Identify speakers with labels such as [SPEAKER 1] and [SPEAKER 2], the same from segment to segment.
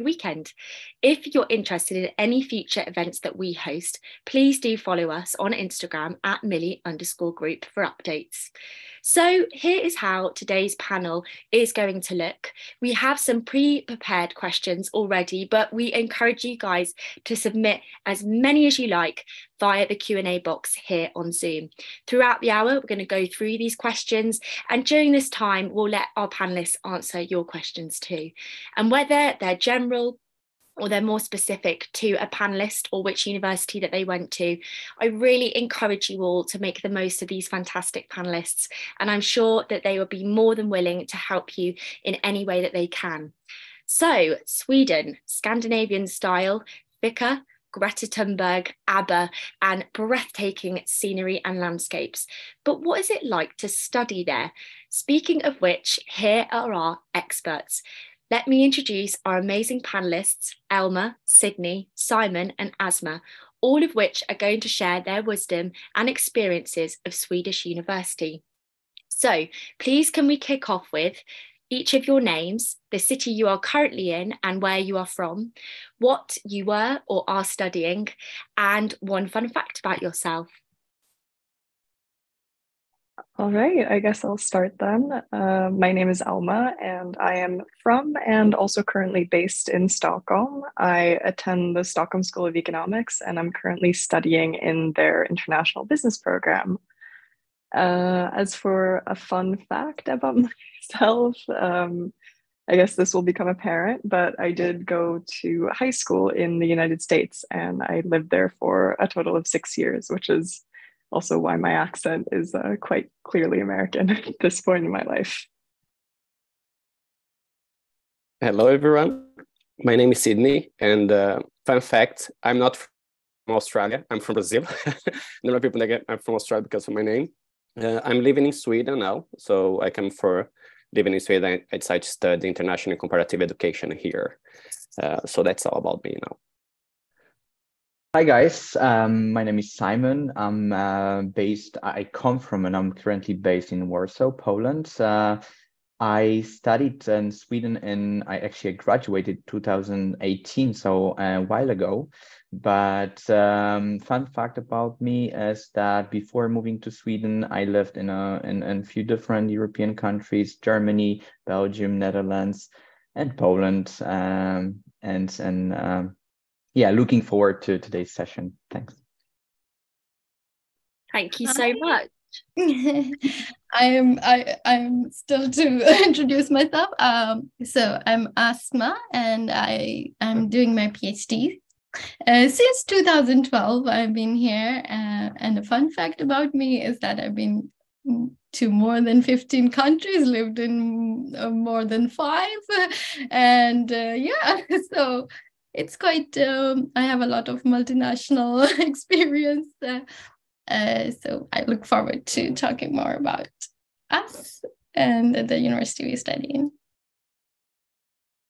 [SPEAKER 1] weekend. If you're interested in any future events that we host, please do follow us on Instagram at Millie underscore group for updates. So here is how today's panel is going to look. We have some pre-prepared questions already, but we encourage you guys to submit as many as you like via the Q&A box here on Zoom. Throughout the hour, we're going to go through these questions and during this time, we'll let our panelists answer your questions too. And whether they're general, or they're more specific to a panelist or which university that they went to. I really encourage you all to make the most of these fantastic panelists, and I'm sure that they will be more than willing to help you in any way that they can. So, Sweden, Scandinavian style, Fika, Greta Thunberg, ABBA, and breathtaking scenery and landscapes. But what is it like to study there? Speaking of which, here are our experts. Let me introduce our amazing panelists, Elma, Sydney, Simon, and Asma, all of which are going to share their wisdom and experiences of Swedish university. So please can we kick off with each of your names, the city you are currently in and where you are from, what you were or are studying, and one fun fact about yourself.
[SPEAKER 2] All right, I guess I'll start then. Uh, my name is Alma, and I am from and also currently based in Stockholm. I attend the Stockholm School of Economics, and I'm currently studying in their international business program. Uh, as for a fun fact about myself, um, I guess this will become apparent, but I did go to high school in the United States, and I lived there for a total of six years, which is also why my accent is uh, quite clearly American at this point in my life.
[SPEAKER 3] Hello, everyone. My name is Sydney, and uh, fun fact: I'm not from Australia. I'm from Brazil. there are people get I'm from Australia because of my name. Uh, I'm living in Sweden now, so I come for living in Sweden. I decided to study international comparative education here. Uh, so that's all about me now.
[SPEAKER 4] Hi guys, um, my name is Simon. I'm uh, based, I come from and I'm currently based in Warsaw, Poland. Uh, I studied in Sweden and I actually graduated 2018, so a while ago. But um, fun fact about me is that before moving to Sweden, I lived in a, in, in a few different European countries, Germany, Belgium, Netherlands, and Poland. Um, and and um, yeah, looking forward to today's session. Thanks.
[SPEAKER 1] Thank you so much.
[SPEAKER 5] I am I I'm still to introduce myself. Um, so I'm Asma, and I I'm doing my PhD. Uh, since 2012, I've been here, uh, and a fun fact about me is that I've been to more than 15 countries, lived in uh, more than five, and uh, yeah, so it's quite um, i have a lot of multinational experience uh, uh, so i look forward to talking more about us and the university we study in.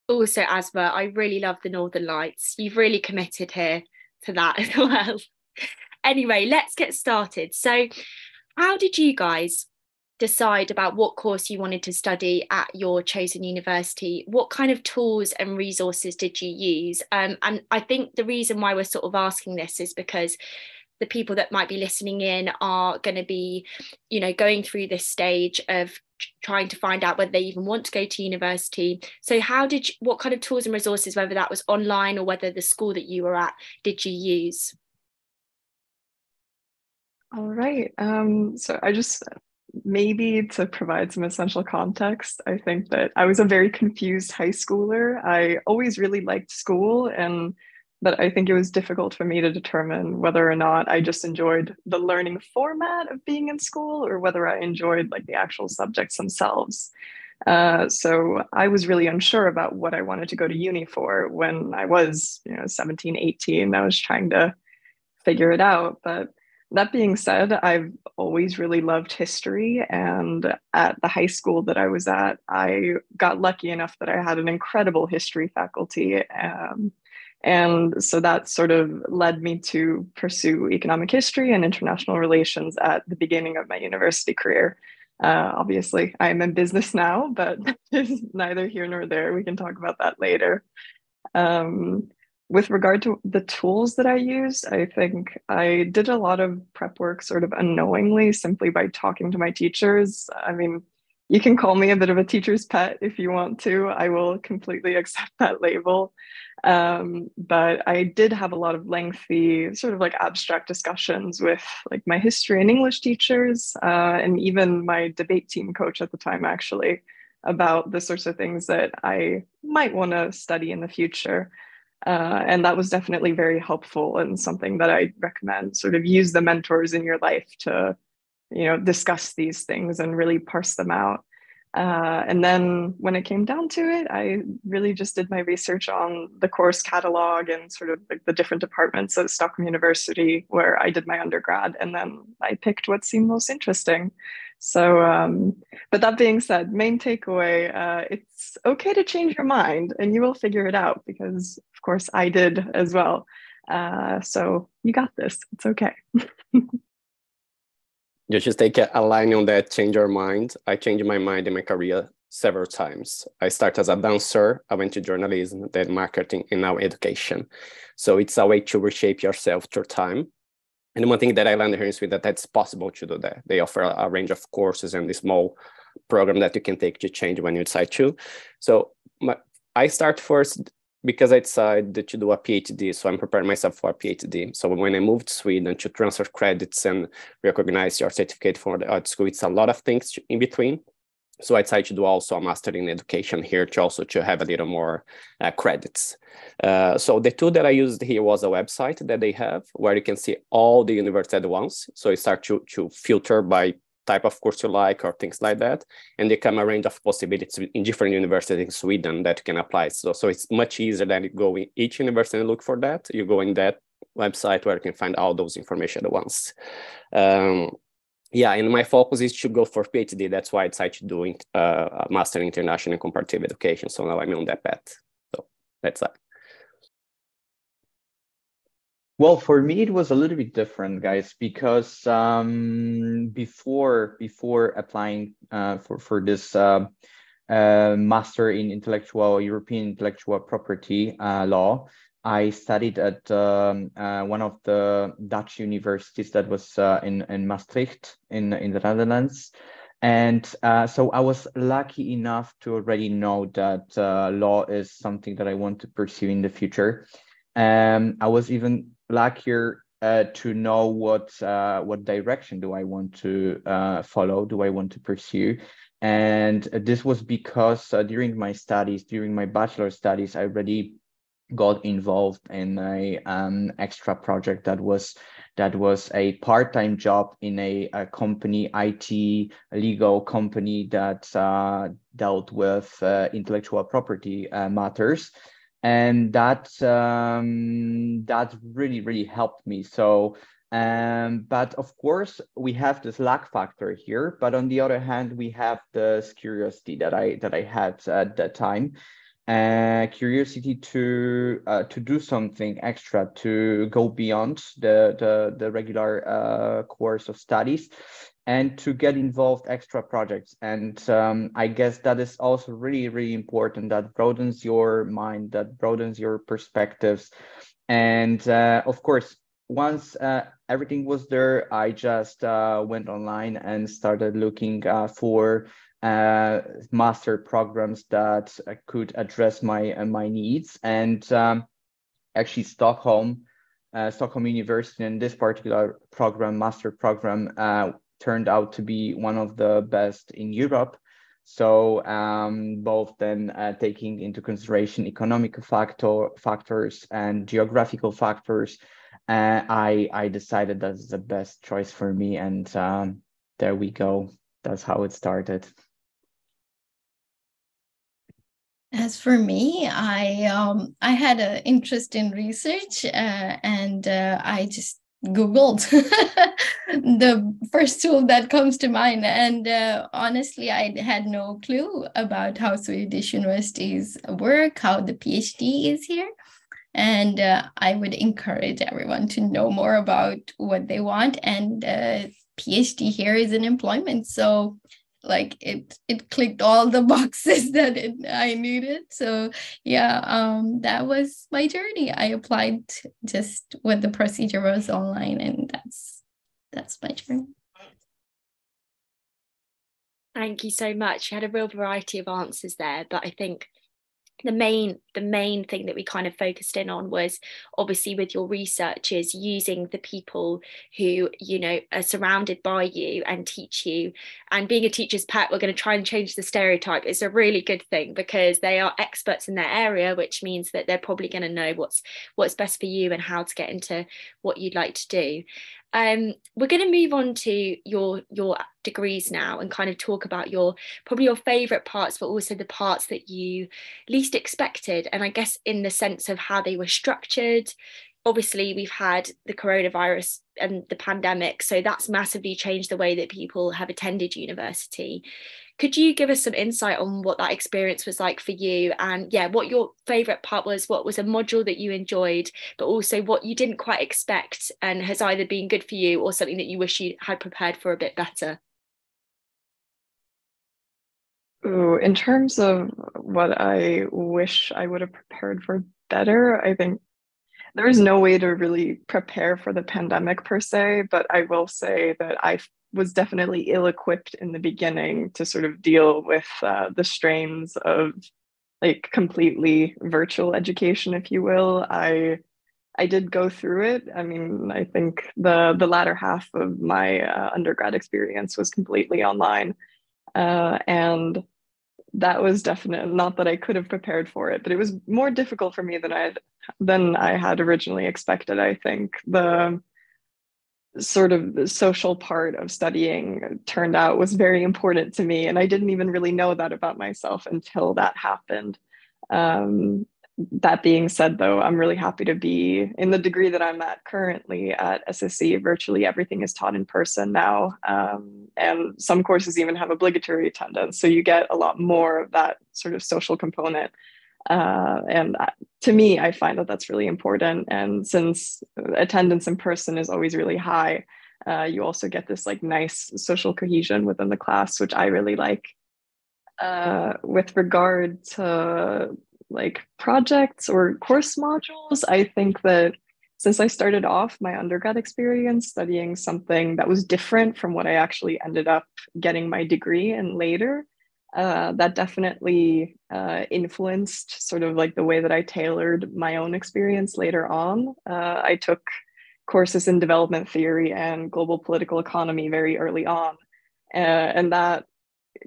[SPEAKER 1] Also asma i really love the northern lights. You've really committed here to that as well. Anyway let's get started. So how did you guys decide about what course you wanted to study at your chosen university, what kind of tools and resources did you use? Um, and I think the reason why we're sort of asking this is because the people that might be listening in are going to be, you know, going through this stage of trying to find out whether they even want to go to university. So, how did you, what kind of tools and resources, whether that was online or whether the school that you were at, did you use?
[SPEAKER 2] All right. Um, so I just maybe to provide some essential context, I think that I was a very confused high schooler. I always really liked school and but I think it was difficult for me to determine whether or not I just enjoyed the learning format of being in school or whether I enjoyed like the actual subjects themselves. Uh, so I was really unsure about what I wanted to go to uni for when I was, you know, 17, 18. I was trying to figure it out. But that being said, I've always really loved history. And at the high school that I was at, I got lucky enough that I had an incredible history faculty. Um, and so that sort of led me to pursue economic history and international relations at the beginning of my university career. Uh, obviously, I'm in business now, but it's neither here nor there. We can talk about that later. Um, with regard to the tools that I used, I think I did a lot of prep work sort of unknowingly simply by talking to my teachers. I mean, you can call me a bit of a teacher's pet if you want to. I will completely accept that label. Um, but I did have a lot of lengthy, sort of like abstract discussions with like my history and English teachers, uh, and even my debate team coach at the time, actually, about the sorts of things that I might want to study in the future. Uh, and that was definitely very helpful and something that I recommend. Sort of use the mentors in your life to, you know, discuss these things and really parse them out. Uh, and then when it came down to it, I really just did my research on the course catalog and sort of like the different departments at Stockholm University where I did my undergrad. And then I picked what seemed most interesting. So, um, but that being said, main takeaway uh, it's okay to change your mind and you will figure it out because, of course, I did as well. Uh, so, you got this. It's okay.
[SPEAKER 3] you just take a line on that, change your mind. I changed my mind in my career several times. I started as a dancer, I went to journalism, then marketing, and now education. So it's a way to reshape yourself through time. And one thing that I learned here in Sweden that that's possible to do that. They offer a, range of courses and a small program that you can take to change when you decide to. So my, I start first because I decided to do a PhD, so I'm preparing myself for a PhD. So when I moved to Sweden to transfer credits and recognize your certificate for the art school, it's a lot of things in between. So I decided to do also a master in education here to also to have a little more uh, credits. Uh, so the tool that I used here was a website that they have where you can see all the universities at once. So you start to, to filter by type of course you like or things like that. And they come a range of possibilities in different universities in Sweden that you can apply. So, so it's much easier than you go in each university and look for that. You go in that website where you can find all those information at once. Um, yeah, and my focus is to go for PhD. That's why I decided to do uh, a Master in International Comparative Education. So now I'm on that path. So that's that.
[SPEAKER 4] Well, for me, it was a little bit different, guys, because um, before before applying uh, for for this uh, uh, master in intellectual European intellectual property uh, law, I studied at um, uh, one of the Dutch universities that was uh, in in Maastricht in in the Netherlands. And so I was lucky enough to already know that law is something that I want to pursue in the future. Um, I was even luckier uh, to know what uh, what direction do I want to uh, follow, do I want to pursue, and this was because uh, during my studies, during my bachelor studies, I already got involved in a um, extra project that was that was a part-time job in a, a company IT legal company that uh, dealt with uh, intellectual property matters. And that um, that really really helped me. So um, but of course we have this luck factor here. But on the other hand we have this curiosity that i that i had at that time uh, curiosity to uh, to do something extra to go beyond the the, the regular uh, course of studies and to get involved extra projects. And um, i guess that is also really really important that broadens your mind that broadens your perspectives. And uh, of course once uh, everything was there i just uh, went online and started looking for uh, master programs that could address my uh, my needs and um, actually stockholm Stockholm University and this particular program, master program, turned out to be one of the best in Europe. So um, both then uh, taking into consideration economic factor factors and geographical factors, uh, I I decided that's the best choice for me, and um, there we go. That's how it started.
[SPEAKER 5] As for me, I um, I had an interest in research, uh, and uh, I just googled the first tool that comes to mind. And uh, honestly i had no clue about how swedish universities work how the phd is here. And uh, i would encourage everyone to know more about what they want. And uh, phd here is an employment so like it it clicked all the boxes that it, I needed. So yeah, um, that was my journey. I applied just when the procedure was online, and that's that's my journey.
[SPEAKER 1] Thank you so much. You had a real variety of answers there, but I think the main the main thing that we kind of focused in on was obviously with your research is using the people who you know are surrounded by you and teach you. And being a teacher's pet we're going to try and change the stereotype. It's a really good thing because they are experts in their area which means that they're probably going to know what's what's best for you and how to get into what you'd like to do um, we're going to move on to your your degrees now and kind of talk about your probably your favorite parts but also the parts that you least expected. And i guess in the sense of how they were structured obviously we've had the coronavirus and the pandemic so that's massively changed the way that people have attended university. Could you give us some insight on what that experience was like for you? And yeah what your favorite part was what was a module that you enjoyed but also what you didn't quite expect and has either been good for you or something that you wish you had prepared for a bit better?
[SPEAKER 2] Ooh, in terms of what I wish I would have prepared for better, I think there is no way to really prepare for the pandemic per se, but I will say that I was definitely ill equipped in the beginning to sort of deal with uh, the strains of like completely virtual education, if you will. I I did go through it. I mean, I think the the latter half of my uh, undergrad experience was completely online, uh, and that was definite. not that I could have prepared for it, but it was more difficult for me than I had than I had originally expected. I think the sort of the social part of studying turned out was very important to me, and I didn't even really know that about myself until that happened. Um, that being said, though, I'm really happy to be in the degree that I'm at currently at SSE. Virtually everything is taught in person now, um, and some courses even have obligatory attendance. So you get a lot more of that sort of social component. Uh, and to me, I find that that's really important. And since attendance in person is always really high, uh, you also get this like nice social cohesion within the class, which I really like. Uh, with regard to like projects or course modules, I think that since I started off my undergrad experience studying something that was different from what I actually ended up getting my degree in later, uh, that definitely uh, influenced sort of like the way that I tailored my own experience later on. Uh, I took courses in development theory and global political economy very early on. Uh, and that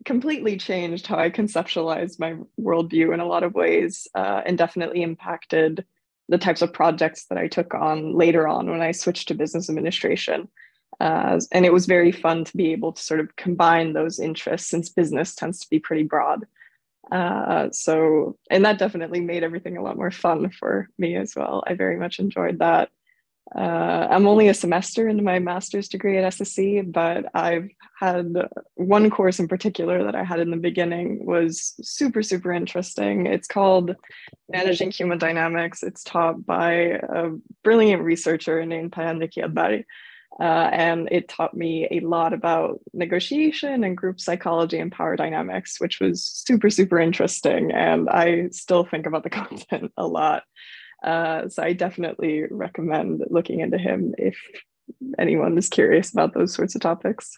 [SPEAKER 2] completely changed how I conceptualized my worldview in a lot of ways uh, and definitely impacted the types of projects that I took on later on when I switched to business administration. Uh, and it was very fun to be able to sort of combine those interests since business tends to be pretty broad. Uh, so, and that definitely made everything a lot more fun for me as well. I very much enjoyed that. Uh, I'm only a semester into my master's degree at SSE, but I've had one course in particular that I had in the beginning was super, super interesting. It's called Managing Human Dynamics. It's taught by a brilliant researcher named Payande Kiadbari. Uh, and it taught me a lot about negotiation and group psychology and power dynamics, which was super, super interesting. And I still think about the content a lot. Uh, so I definitely recommend looking into him if anyone is curious about those sorts of topics.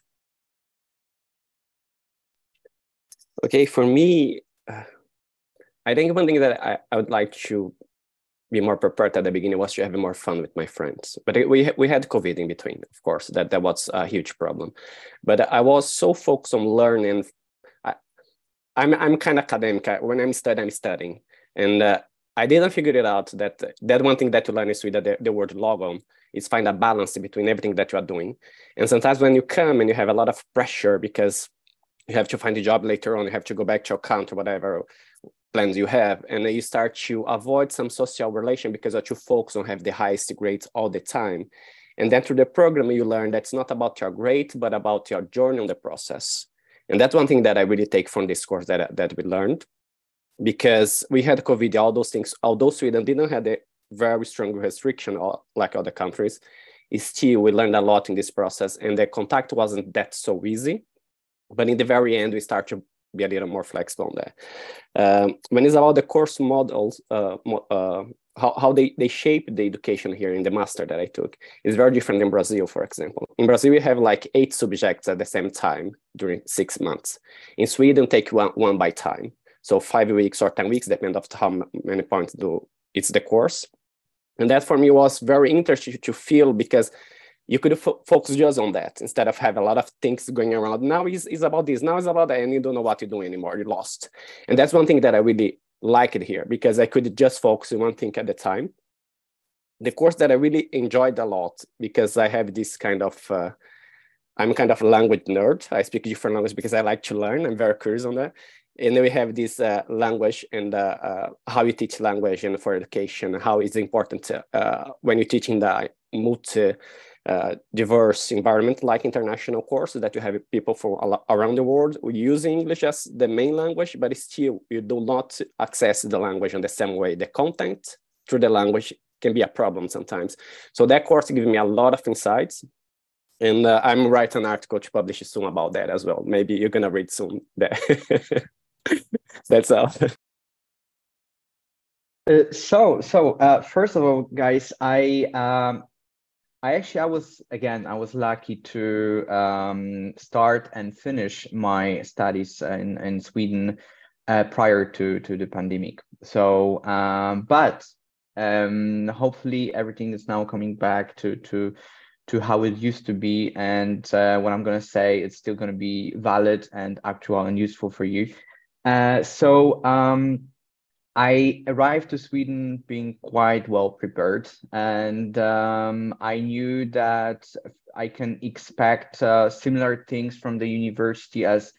[SPEAKER 3] Okay, for me, uh, I think one thing that I, I would like to be more prepared at the beginning was to have more fun with my friends. But we we had COVID in between, of course. That that was a huge problem. But I was so focused on learning. I, I'm I'm kind of academic. When I'm studying, I'm studying, and uh, I didn't figure it out that that one thing that you learn is with the, the word lagom is find a balance between everything that you are doing. And sometimes when you come and you have a lot of pressure because you have to find a job later on, you have to go back to your account or whatever plans you have, and then you start to avoid some social relation because you're too focused on have the highest grades all the time. And then through the program, you learn that's not about your grade, but about your journey on the process. And that's one thing that I really take from this course that, that we learned because we had COVID, all those things, although Sweden didn't have a very strong restriction uh, like other countries, still we learned a lot in this process and the contact wasn't that so easy. but in the very end, we start to be a little more flexible on that. Um, when it's about the course models, uh, uh, how, how they, they shape the education here in the master that I took is very different than Brazil, for example. In Brazil, we have like eight subjects at the same time during six months. In Sweden, take one, one by time. So five weeks or 10 weeks, depend of how many points do it's the course. And that for me was very interesting to feel because you could fo focus just on that instead of have a lot of things going around. Now is it's about this, now it's about that, and you don't know what to do anymore. You're lost. And that's one thing that I really like it here because I could just focus on one thing at a time. The course that I really enjoyed a lot because I have this kind of, uh, I'm kind of a language nerd. I speak different language because I like to learn. I'm very curious on that. And then we have this uh, language and uh, uh how you teach language and for education, how it's important uh, when you're teaching the multi uh, diverse environment like international courses that you have people from around the world using English as the main language, but still you do not access the language in the same way. The content through the language can be a problem sometimes. So that course gave me a lot of insights. And uh, I'm writing an article to publish soon about that as well. Maybe you're gonna read soon. That's all.
[SPEAKER 4] Uh, so, so uh, first of all, guys, I um, I actually I was again I was lucky to um, start and finish my studies in in Sweden uh, prior to to the pandemic. So, um, but um, hopefully everything is now coming back to to to how it used to be, and uh, what I'm gonna say it's still gonna be valid and actual and useful for you. Uh, so. Um, I arrived to Sweden being quite well prepared, and um, I knew that I can expect uh, similar things from the university as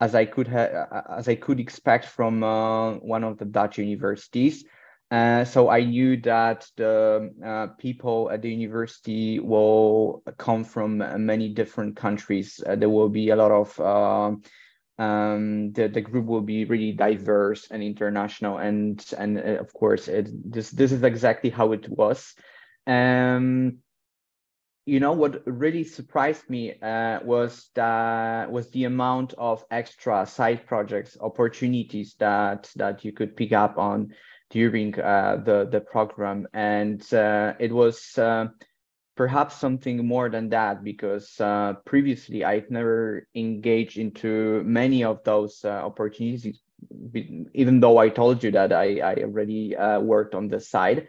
[SPEAKER 4] as I could ha- as I could expect from uh, one of the Dutch universities. Uh, so I knew that the uh, people at the university will come from many different countries. Uh, there will be a lot of uh, um, the, the group will be really diverse and international and and uh, of course it this this is exactly how it was. Um you know what really surprised me uh, was that was the amount of extra side projects opportunities that that you could pick up on during uh, the the program. And uh, it was uh, perhaps something more than that because uh, previously I've never engaged into many of those uh, opportunities, even though I told you that I, I already uh, worked on the side.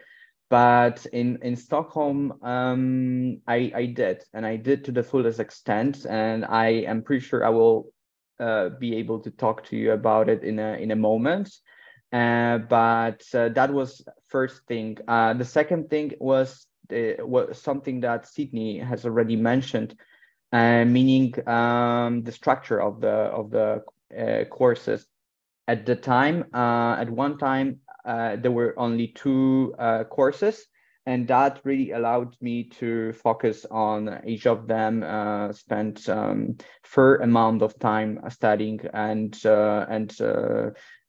[SPEAKER 4] But in, in Stockholm, um, I, I did, and I did to the fullest extent. And I am pretty sure I will uh, be able to talk to you about it in a, in a moment. Uh, but uh, that was first thing. the second thing was uh, something that Sydney has already mentioned, uh, meaning um, the structure of the of the uh, courses. At the time, uh, at one time, uh, there were only two uh, courses, and that really allowed me to focus on each of them. spent um, fair amount of time studying and and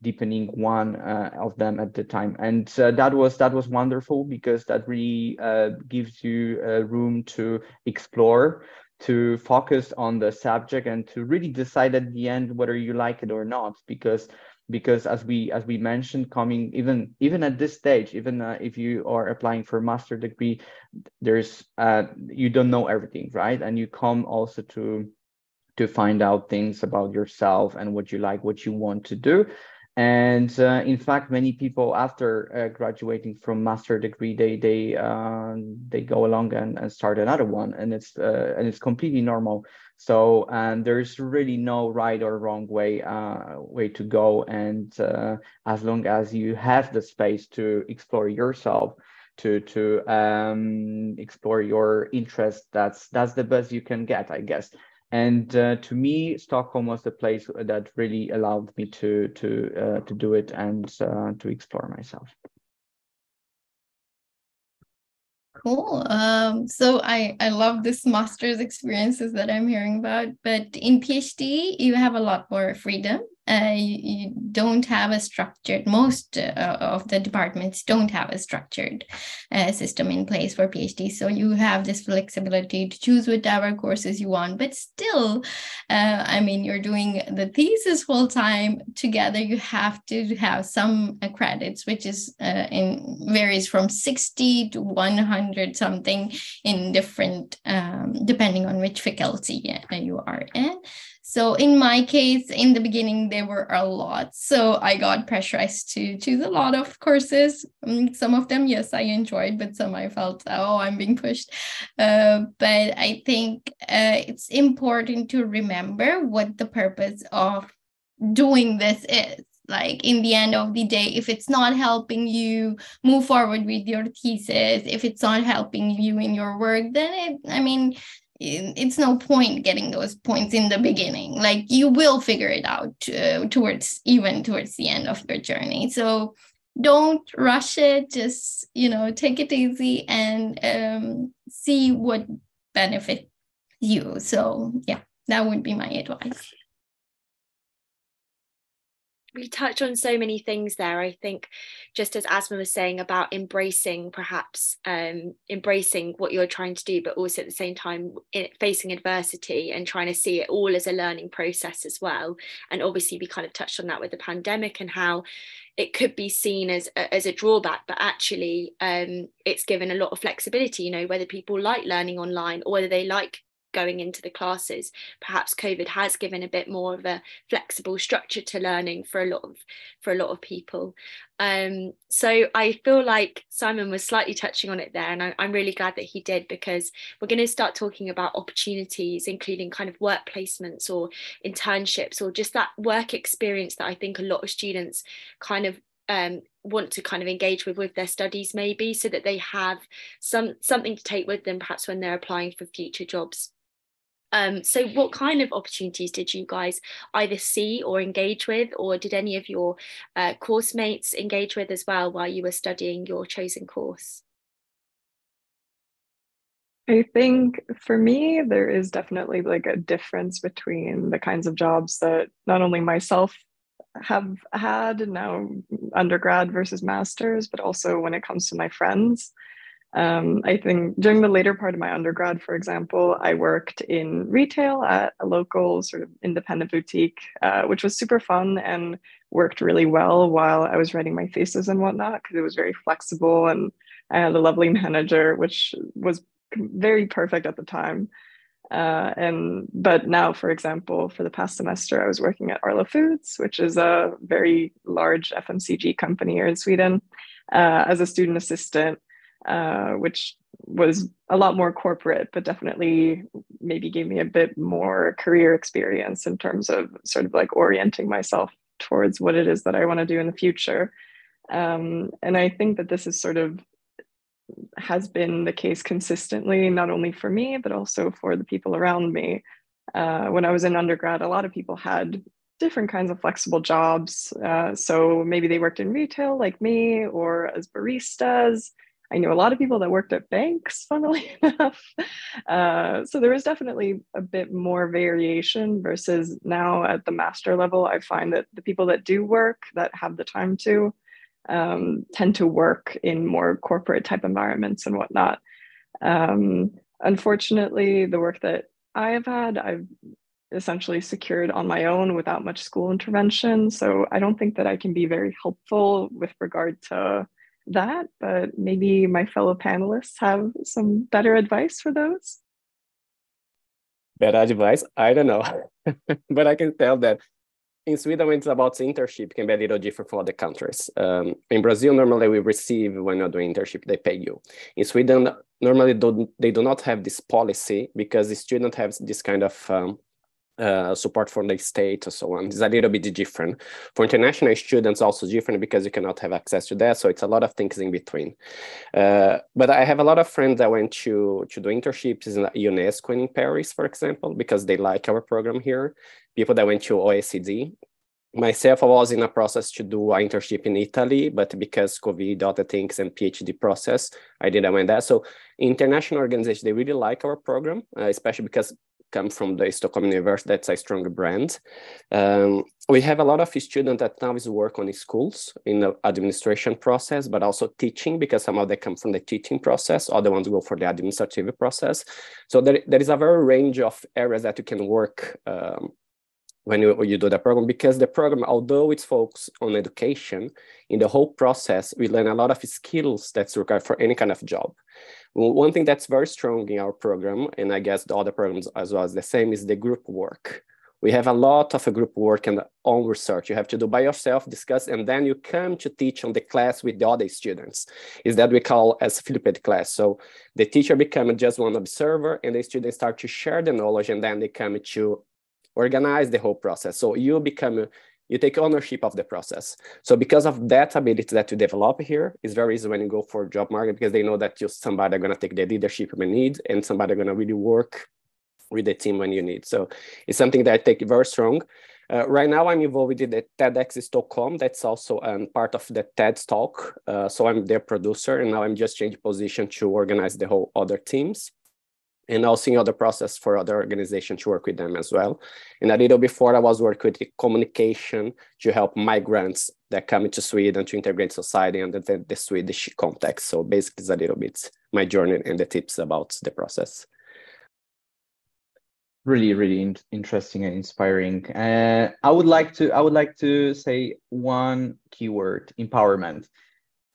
[SPEAKER 4] deepening one uh, of them at the time. And uh, that was that was wonderful because that really uh, gives you uh, room to explore to focus on the subject and to really decide at the end whether you like it or not. Because because as we as we mentioned coming even even at this stage even uh, if you are applying for a master degree there's uh, you don't know everything right? And you come also to to find out things about yourself and what you like what you want to do and uh, in fact many people after uh, graduating from master degree they they uh, they go along and, and start another one and it's uh, and it's completely normal. So and there's really no right or wrong way uh, way to go. And uh, as long as you have the space to explore yourself to to um, explore your interest that's that's the best you can get i guess and uh, to me stockholm was the place that really allowed me to to uh, to do it and uh, to explore myself.
[SPEAKER 5] Cool. Um, so i i love this master's experiences that i'm hearing about but in phd you have a lot more freedom uh, you, you, don't have a structured most uh, of the departments don't have a structured uh, system in place for phd so you have this flexibility to choose whatever courses you want but still uh, i mean you're doing the thesis full time. Together you have to have some credits which is uh, in varies from 60 to 100 something in different um, depending on which faculty uh, you are in so in my case, in the beginning, there were a lot. So I got pressurized to choose a lot of courses. Um, some of them, yes, I enjoyed, but some I felt, oh, I'm being pushed. Uh, but I think uh, it's important to remember what the purpose of doing this is like in the end of the day if it's not helping you move forward with your thesis if it's not helping you in your work then it i mean it's no point getting those points in the beginning. Like you will figure it out uh, towards even towards the end of your journey. So don't rush it. Just you know take it easy and um, see what benefits you. So yeah that would be my advice
[SPEAKER 1] we touch on so many things there. I think just as asma was saying about embracing perhaps um, embracing what you're trying to do but also at the same time facing adversity and trying to see it all as a learning process as well. And obviously we kind of touched on that with the pandemic and how it could be seen as as a drawback but actually um, it's given a lot of flexibility you know whether people like learning online or whether they like going into the classes perhaps covid has given a bit more of a flexible structure to learning for a lot of for a lot of people. Um, so i feel like simon was slightly touching on it there and I, i'm really glad that he did because we're going to start talking about opportunities including kind of work placements or internships or just that work experience that i think a lot of students kind of um, want to kind of engage with with their studies maybe so that they have some something to take with them perhaps when they're applying for future jobs um, so, what kind of opportunities did you guys either see or engage with, or did any of your uh, course mates engage with as well while you were studying your chosen course?
[SPEAKER 2] I think for me, there is definitely like a difference between the kinds of jobs that not only myself have had now undergrad versus masters, but also when it comes to my friends. Um, I think during the later part of my undergrad, for example, I worked in retail at a local sort of independent boutique, uh, which was super fun and worked really well while I was writing my thesis and whatnot, because it was very flexible and I had a lovely manager, which was very perfect at the time. Uh, and but now, for example, for the past semester, I was working at Arla Foods, which is a very large FMCG company here in Sweden, uh, as a student assistant uh, which was a lot more corporate, but definitely maybe gave me a bit more career experience in terms of sort of like orienting myself towards what it is that I want to do in the future. Um, and I think that this is sort of has been the case consistently, not only for me, but also for the people around me. Uh, when I was in undergrad, a lot of people had different kinds of flexible jobs. Uh, so maybe they worked in retail like me or as baristas. I knew a lot of people that worked at banks, funnily enough. Uh, so there was definitely a bit more variation versus now at the master level. I find that the people that do work, that have the time to, um, tend to work in more corporate type environments and whatnot. Um, unfortunately, the work that I have had, I've essentially secured on my own without much school intervention. So I don't think that I can be very helpful with regard to that, but maybe my fellow panelists have some better advice for those.
[SPEAKER 3] Better advice? I don't know. but I can tell that in Sweden, when it's about internship, can be a little different for other countries. Um, in Brazil, normally we receive when you're doing internship, they pay you. In Sweden, normally they do not have this policy because the student has this kind of um, uh, support from the state and so on. is a little bit different. For international students, also different because you cannot have access to that. So it's a lot of things in between. Uh, but I have a lot of friends that went to, to do internships in UNESCO in Paris, for example, because they like our program here. People that went to OECD. Myself, I was in a process to do an internship in Italy, but because COVID, other things, and PhD process, I didn't went there. So international organizations, they really like our program, uh, especially because come from the Stockholm University. That's a strong brand. Um, we have a lot of students that now is work on schools in the administration process, but also teaching because some of them come from the teaching process. Other ones go for the administrative process. So there, there is a very range of areas that you can work um, when you, you do the program because the program although it's focused on education in the whole process we learn a lot of skills that's required for any kind of job. One thing that's very strong in our program and i guess the other programs as well as the same is the group work. We have a lot of a group work and own research. You have to do by yourself discuss and then you come to teach on the class with the other students. Is that we call as flipped class. So the teacher become just one observer and the students start to share the knowledge and then they come to organize the whole process. So you become, you take ownership of the process. So because of that ability that you develop here, it's very easy when you go for job market because they know that just somebody are gonna take the leadership when need and somebody gonna really work with the team when you need. So it's something that I take very strong. Uh, right now, I'm involved with the TEDx Stockholm. That's also um, part of the TED Talk. Uh, so I'm their producer, and now I'm just changing position to organize the whole other teams and also in other process for other organizations to work with them as well. And a little before I was working with communication to help migrants that come into Sweden to integrate society under the, the Swedish context. So basically it's a little bit my journey and the tips about the process.
[SPEAKER 4] Really, really in interesting and inspiring. Uh, I would like to I would like to say one keyword: empowerment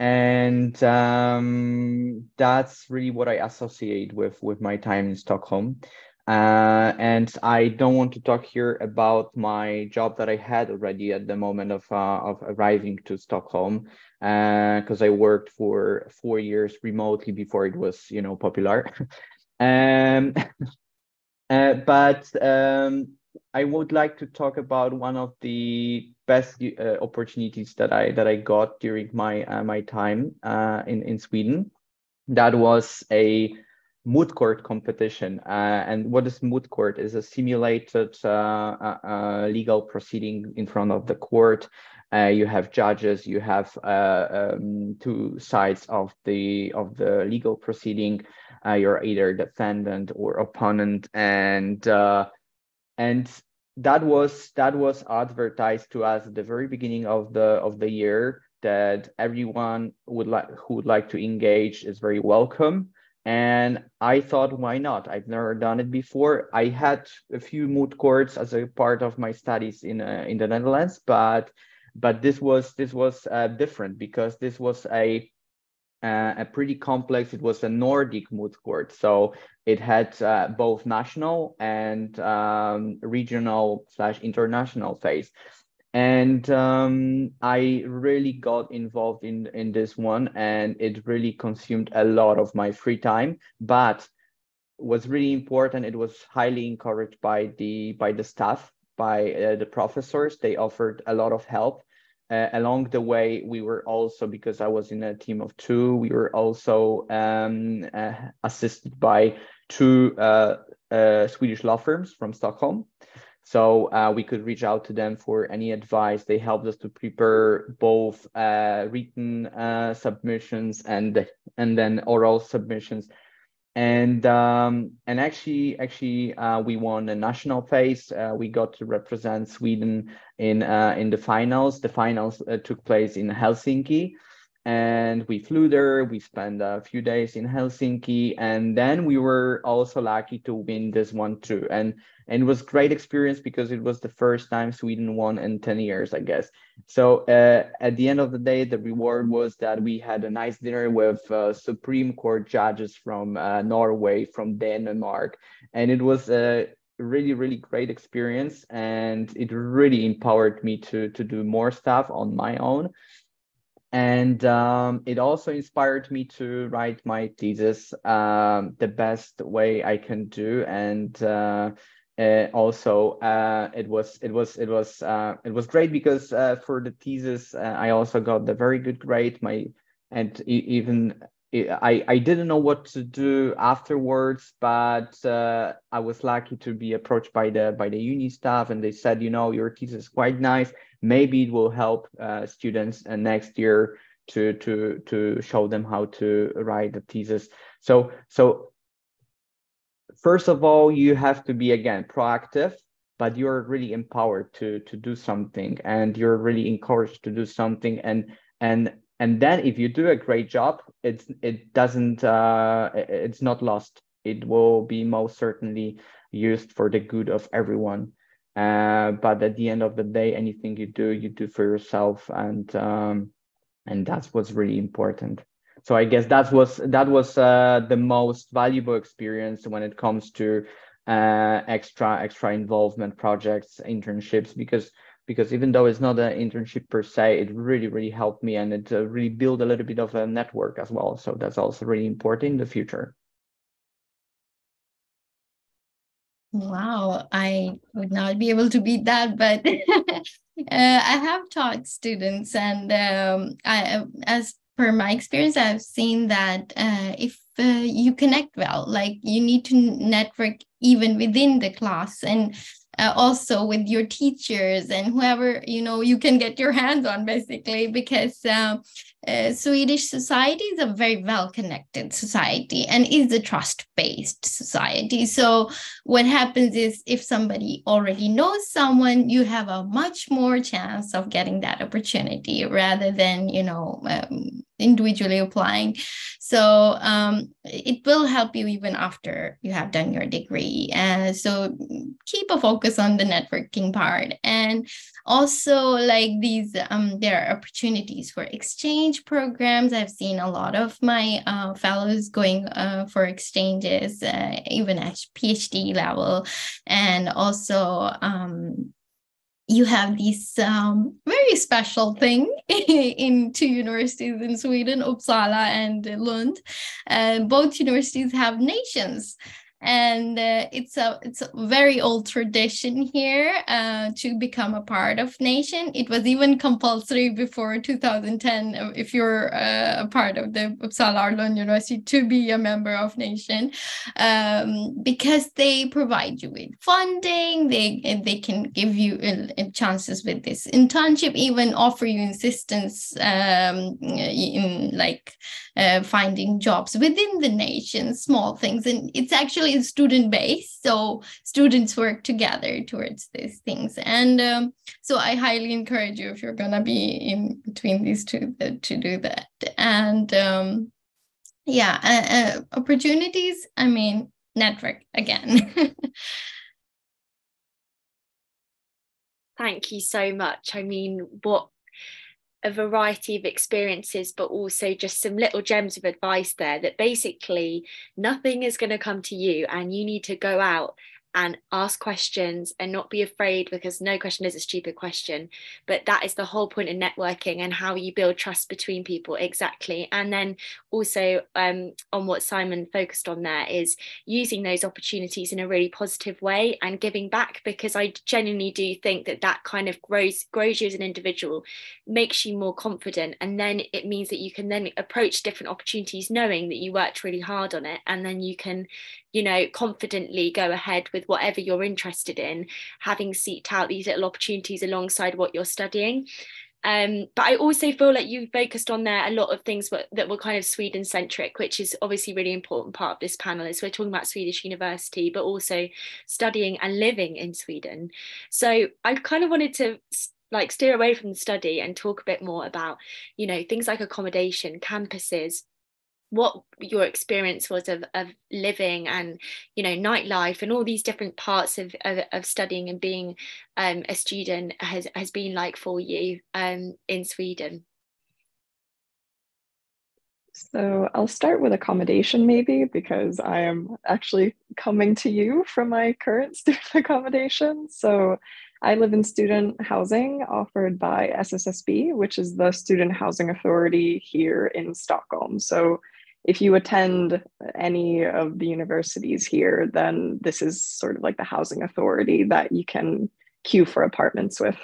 [SPEAKER 4] and um, that's really what I associate with with my time in Stockholm. Uh, and I don't want to talk here about my job that I had already at the moment of uh, of arriving to Stockholm, because uh, I worked for four years remotely before it was you know popular. um, uh, but um, I would like to talk about one of the best uh, opportunities that I that I got during my uh, my time uh, in in Sweden. That was a moot court competition. Uh, and what is moot court? Is a simulated uh, uh, legal proceeding in front of the court. you have judges. You have um, two sides of the of the legal proceeding. you're either defendant or opponent, and and that was that was advertised to us at the very beginning of the of the year that everyone would like who would like to engage is very welcome. And i thought why not? I've never done it before. I had a few moot courts as a part of my studies in uh, in the netherlands but but this was this was uh, different because this was a uh, a pretty complex. It was a Nordic moot court, so it had uh, both national and um, regional slash international phase. And um, I really got involved in in this one, and it really consumed a lot of my free time. But was really important. It was highly encouraged by the by the staff, by uh, the professors. They offered a lot of help uh, along the way, we were also, because I was in a team of two, we were also um, uh, assisted by two uh, uh Swedish law firms from Stockholm. So uh, we could reach out to them for any advice. They helped us to prepare both uh, written submissions and and then oral submissions and um, and actually actually uh, we won a national phase. Uh, we got to represent Sweden in uh, in the finals. The finals uh, took place in Helsinki, and we flew there. We spent a few days in Helsinki, and then we were also lucky to win this one too. And and it was great experience because it was the first time Sweden won in ten years, I guess. So uh, at the end of the day, the reward was that we had a nice dinner with uh, Supreme Court judges from uh, Norway, from Denmark, and it was a really really great experience and it really empowered me to to do more stuff on my own and um, it also inspired me to write my thesis um, the best way I can do, and uh, uh, also uh, it was it was it was uh, it was great because uh, for the thesis uh, I also got the very good grade. My and even I, I didn't know what to do afterwards, but I was lucky to be approached by the by the uni staff, and they said, you know, your thesis is quite nice. Maybe it will help uh, students uh, next year to to to show them how to write the thesis. So so first of all, you have to be again proactive, but you're really empowered to to do something, and you're really encouraged to do something, and and and then if you do a great job, it's it doesn't uh, it's not lost. It will be most certainly used for the good of everyone. Uh, but at the end of the day, anything you do, you do for yourself, and um, and that's what's really important. So I guess that was that was uh, the most valuable experience when it comes to uh, extra extra involvement projects, internships, because because even though it's not an internship per se, it really really helped me and it uh, really built a little bit of a network as well. So that's also really important in the future.
[SPEAKER 5] Wow, I would not be able to beat that, but uh, I have taught students, and um, I, as per my experience, I've seen that uh, if uh, you connect well, like you need to network even within the class, and uh, also with your teachers and whoever you know you can get your hands on basically because uh, uh, Swedish society is a very well connected society and is a trust based society. So, what happens is if somebody already knows someone, you have a much more chance of getting that opportunity rather than, you know, um, individually applying. So um, it will help you even after you have done your degree. And so keep a focus on the networking part. And also like these, um, there are opportunities for exchange programs. I've seen a lot of my uh, fellows going uh, for exchanges, uh, even at PhD level. And also um, you have this um, very special thing in two universities in Sweden, Uppsala and Lund. Uh, both universities have nations and uh, it's a it's a very old tradition here uh, to become a part of nation. It was even compulsory before 2010 uh, if you're uh, a part of the uppsala Lund university to be a member of nation um, because they provide you with funding. They they can give you uh, chances with this internship even offer you assistance um, in like uh, finding jobs within the nation small things. And it's actually student base so students work together towards these things. And um, so i highly encourage you if you're going to be in between these two uh, to do that. And um, yeah uh, uh, opportunities i mean network again.
[SPEAKER 1] Thank you so much. I mean, what a variety of experiences, but also just some little gems of advice there that basically nothing is going to come to you and you need to go out and ask questions and not be afraid because no question is a stupid question but that is the whole point of networking and how you build trust between people. Exactly. And then also um, on what simon focused on there is using those opportunities in a really positive way and giving back because i genuinely do think that that kind of grows grows you as an individual makes you more confident and then it means that you can then approach different opportunities knowing that you worked really hard on it and then you can you know confidently go ahead with whatever you're interested in having seeked out these little opportunities alongside what you're studying um, but I also feel like you focused on there a lot of things that were kind of Sweden centric, which is obviously really important part of this panel. Is we're talking about Swedish university, but also studying and living in Sweden. So I kind of wanted to like steer away from the study and talk a bit more about, you know, things like accommodation, campuses, what your experience was of, of living and you know nightlife and all these different parts of, of, of studying and being um, a student has, has been like for you um, in Sweden.
[SPEAKER 2] So I'll start with accommodation maybe because I am actually coming to you from my current student accommodation. So I live in student housing offered by SSSB, which is the student housing authority here in Stockholm. So if you attend any of the universities here, then this is sort of like the housing authority that you can queue for apartments with.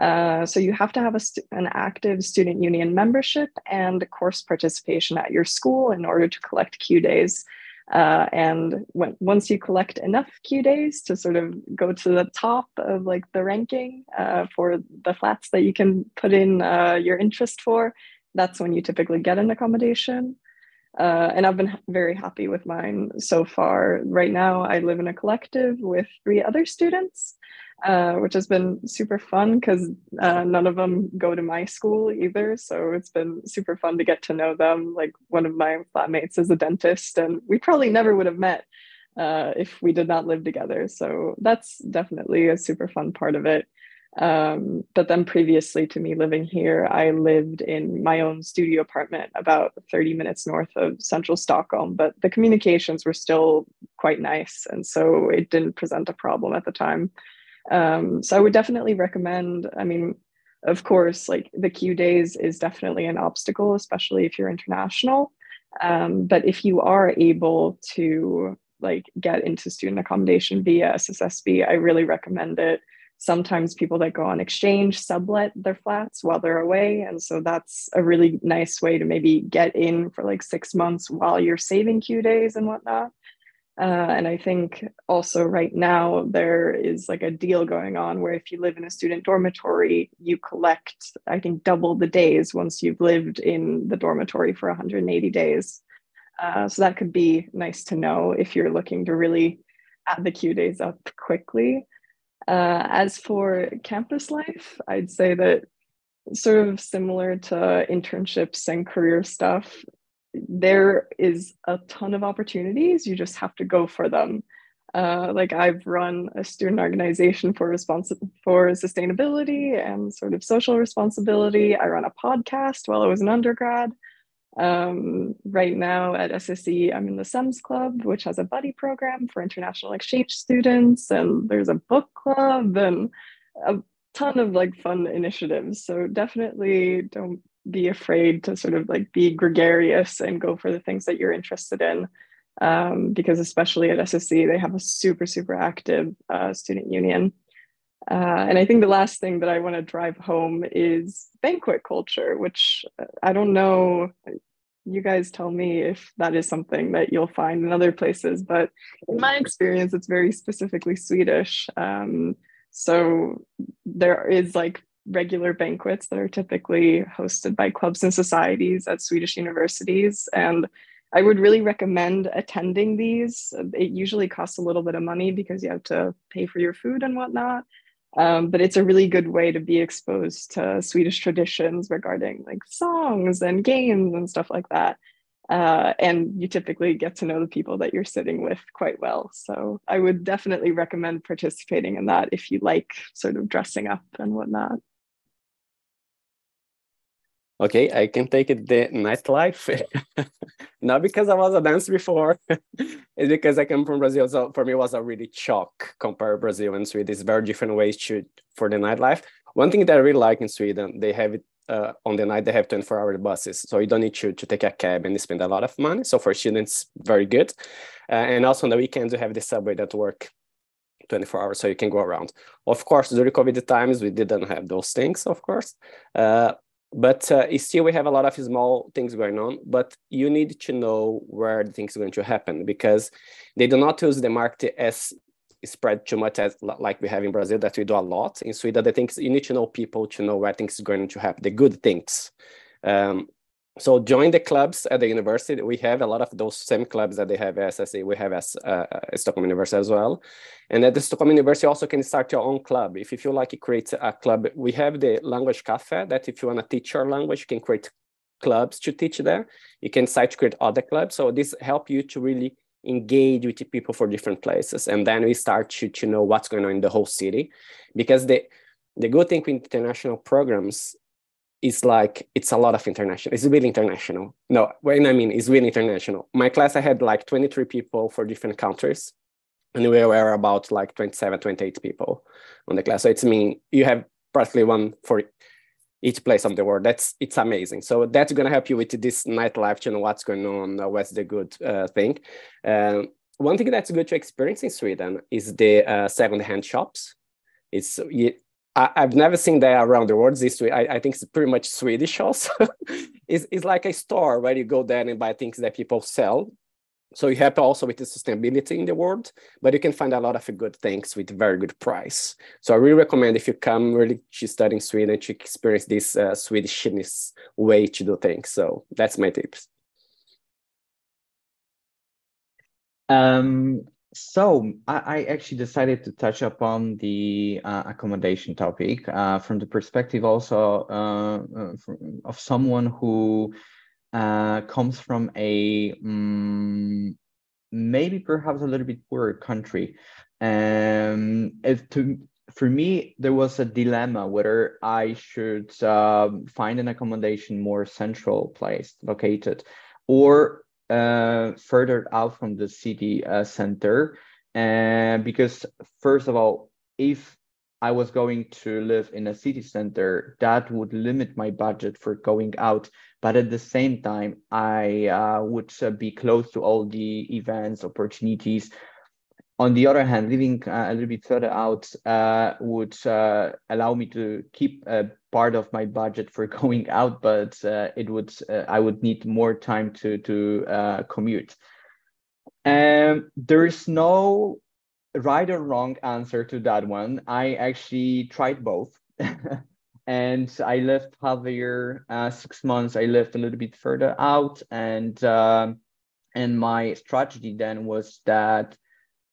[SPEAKER 2] Uh, so you have to have an active student union membership and course participation at your school in order to collect Q days. Uh, and when, once you collect enough Q days to sort of go to the top of like the ranking uh, for the flats that you can put in uh, your interest for, that's when you typically get an accommodation. Uh, and I've been very happy with mine so far. Right now, I live in a collective with three other students, uh, which has been super fun because uh, none of them go to my school either. So it's been super fun to get to know them. Like one of my flatmates is a dentist, and we probably never would have met uh, if we did not live together. So that's definitely a super fun part of it. Um, but then previously to me living here, I lived in my own studio apartment about 30 minutes north of central Stockholm, but the communications were still quite nice. And so it didn't present a problem at the time. Um, so I would definitely recommend, I mean, of course, like the Q days is definitely an obstacle, especially if you're international. Um, but if you are able to like get into student accommodation via SSSB, I really recommend it sometimes people that go on exchange sublet their flats while they're away. And so that's a really nice way to maybe get in for like six months while you're saving q days and whatnot. Uh, and i think also right now there is like a deal going on where if you live in a student dormitory you collect i think double the days once you've lived in the dormitory for 180 days. Uh, so that could be nice to know if you're looking to really add the q days up quickly uh, as for campus life, I'd say that sort of similar to internships and career stuff, there is a ton of opportunities. You just have to go for them. Uh, like I've run a student organization for responsi- for sustainability and sort of social responsibility. I run a podcast while I was an undergrad. Um, right now at SSE, I'm in the SEMS Club, which has a buddy program for international exchange students, and there's a book club and a ton of like fun initiatives. So definitely don't be afraid to sort of like be gregarious and go for the things that you're interested in. Um, because especially at SSE, they have a super, super active uh, student union. Uh, and I think the last thing that I want to drive home is banquet culture, which uh, I don't know. You guys tell me if that is something that you'll find in other places, but in my experience, it's very specifically Swedish. Um, so there is like regular banquets that are typically hosted by clubs and societies at Swedish universities. And I would really recommend attending these. It usually costs a little bit of money because you have to pay for your food and whatnot. Um, but it's a really good way to be exposed to Swedish traditions regarding like songs and games and stuff like that. Uh, and you typically get to know the people that you're sitting with quite well. So I would definitely recommend participating in that if you like sort of dressing up and whatnot.
[SPEAKER 3] Okay, I can take it the nightlife. Not because I was a dancer before, it's because I come from Brazil. So for me, it was a really shock compare Brazil and Sweden. It's very different ways to for the nightlife. One thing that I really like in Sweden, they have it uh, on the night. They have 24 hour buses, so you don't need to to take a cab and spend a lot of money. So for students, very good. Uh, and also on the weekends, you have the subway that work 24 hours so you can go around of course during covid times we didn't have those things of course uh, but uh, still we have a lot of small things going on but you need to know where the things are going to happen because they do not use the market as spread too much as like we have in brazil that we do a lot. In sweden the things you need to know people to know where things are going to happen the good things. Um, so join the clubs at the university. We have a lot of those same clubs that they have at SSE. We have as uh, Stockholm University as well. And at the Stockholm University, also can start your own club. If you feel like you create a club, we have the language cafe that if you want to teach your language, you can create clubs to teach there. You can start to create other clubs. So this help you to really engage with people for different places. And then we start to, to know what's going on in the whole city. Because the the good thing with international programs it's like it's a lot of international it's really international. No when i mean it's really international. My class i had like 23 people for different countries and we were about like 27 28 people on the class. So it's mean you have practically one for each place of the world. That's it's amazing. So that's going to help you with this nightlife to know what's going on uh, what's the good uh, thing. Um, one thing that's good to experience in sweden is the uh, second-hand shops. It's I, have never seen that around the world. This I, I think it's pretty much Swedish also. it's, it's like a store where you go there and buy things that people sell. So you help also with the sustainability in the world, but you can find a lot of good things with very good price. So I really recommend if you come really to study in Sweden to experience this uh, Swedishness way to do things. So that's my tips.
[SPEAKER 4] Um, so I, I, actually decided to touch upon the uh, accommodation topic uh, from the perspective also uh, uh from, of someone who uh, comes from a um, maybe perhaps a little bit poorer country. Um, it, to, for me, there was a dilemma whether I should um, find an accommodation more central place located or uh, further out from the city uh, center. And because first of all, if I was going to live in a city center, that would limit my budget for going out. But at the same time, I uh, would uh, be close to all the events, opportunities. On the other hand, living uh, a little bit further out uh, would uh, allow me to keep a part of my budget for going out, but uh, it would I would need more time to to commute. Um, there is no right or wrong answer to that one. I actually tried both. and I a year, uh, six months. I lived a little bit further out, and uh, and my strategy then was that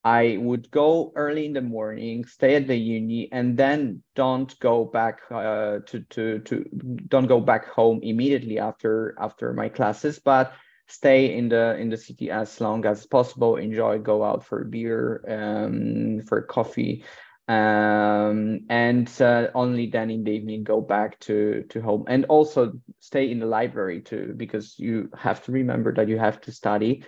[SPEAKER 4] I would go early in the morning, stay at the uni, and then don't go back uh, to to to don't go back home immediately after after my classes, but stay in the in the city as long as possible enjoy go out for beer um, for coffee um, and uh, only then in the evening go back to to home. And also stay in the library too because you have to remember that you have to study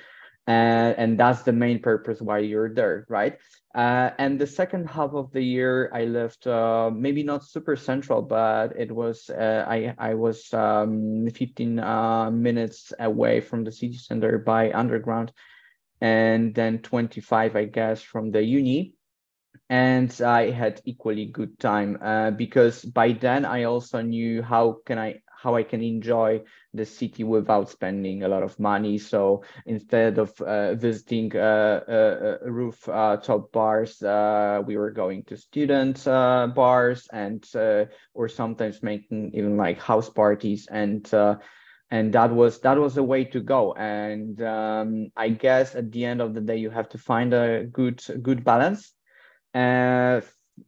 [SPEAKER 4] and, and that's the main purpose why you're there right? Uh, and the second half of the year i lived uh, maybe not super central but it was uh, i i was um, 15 uh, minutes away from the city center by underground and then 25 i guess from the uni. And I had equally good time uh, because by then I also knew how can I how I can enjoy the city without spending a lot of money. So instead of uh, visiting uh, uh, uh rooftop bars, uh, we were going to student bars and or sometimes making even like house parties and and that was that was the way to go and um, i guess at the end of the day you have to find a good good balance uh,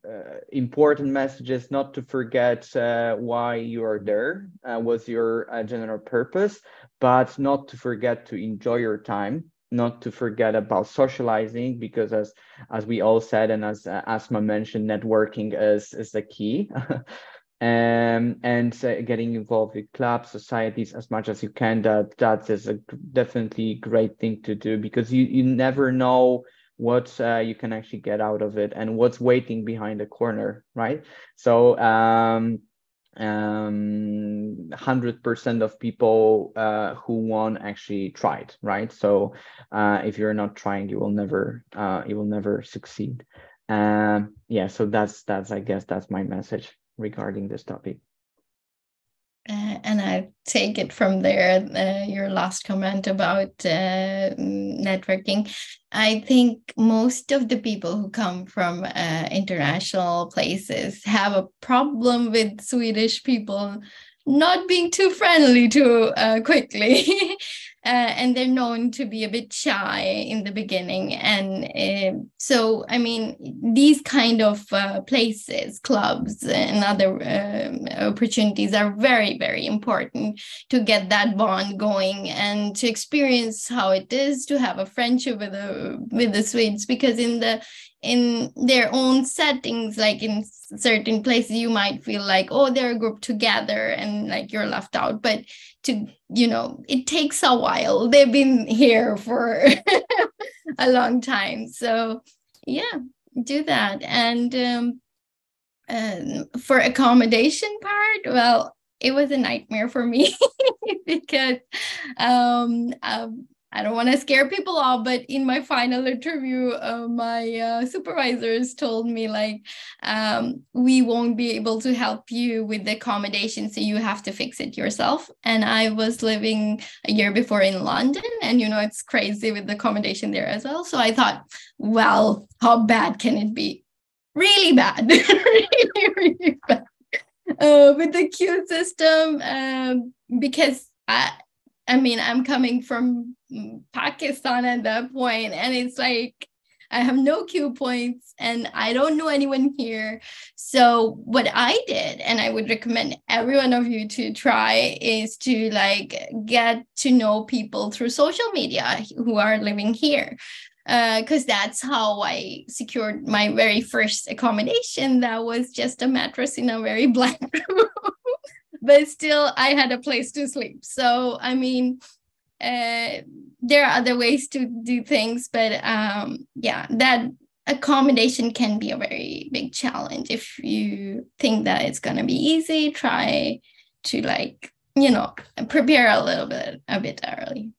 [SPEAKER 4] uh, important messages not to forget uh, why you are there uh, was your uh, general purpose but not to forget to enjoy your time not to forget about socializing because as as we all said and as uh, asma mentioned networking is is the key. Um, and uh, getting involved with clubs societies as much as you can that that is a definitely great thing to do because you you never know what uh, you can actually get out of it and what's waiting behind the corner right? So um um 100% of people uh, who won actually tried right? So uh, if you're not trying you will never uh, you will never succeed. Um yeah so that's that's i guess that's my message regarding this topic
[SPEAKER 5] uh, and I take it from there, uh, your last comment about uh, networking. I think most of the people who come from uh, international places have a problem with Swedish people not being too friendly too uh, quickly. uh, and they're known to be a bit shy in the beginning. And uh, so, I mean, these kind of uh, places, clubs, and other um, opportunities are very, very important to get that bond going and to experience how it is to have a friendship with the with the Swedes. Because in the in their own settings like in certain places you might feel like oh they're a group together and like you're left out but to you know it takes a while. They've been here for a long time. So yeah do that. And um, for accommodation part well it was a nightmare for me because um, um, I don't want to scare people off, but in my final interview, uh, my uh, supervisors told me like, um, we won't be able to help you with the accommodation, so you have to fix it yourself. And I was living a year before in London, and you know it's crazy with the accommodation there as well. So I thought, well, how bad can it be? Really bad, really, really bad. Uh, with the queue system, um, because I I mean, I'm coming from Pakistan at that point, and it's like I have no cue points and I don't know anyone here. So what I did, and I would recommend every one of you to try, is to like get to know people through social media who are living here because uh, that's how I secured my very first accommodation. That was just a mattress in a very black room, but still, I had a place to sleep. So, I mean, uh, there are other ways to do things, but um, yeah, that accommodation can be a very big challenge. If you think that it's going to be easy, try to like, you know, prepare a little bit, a bit early.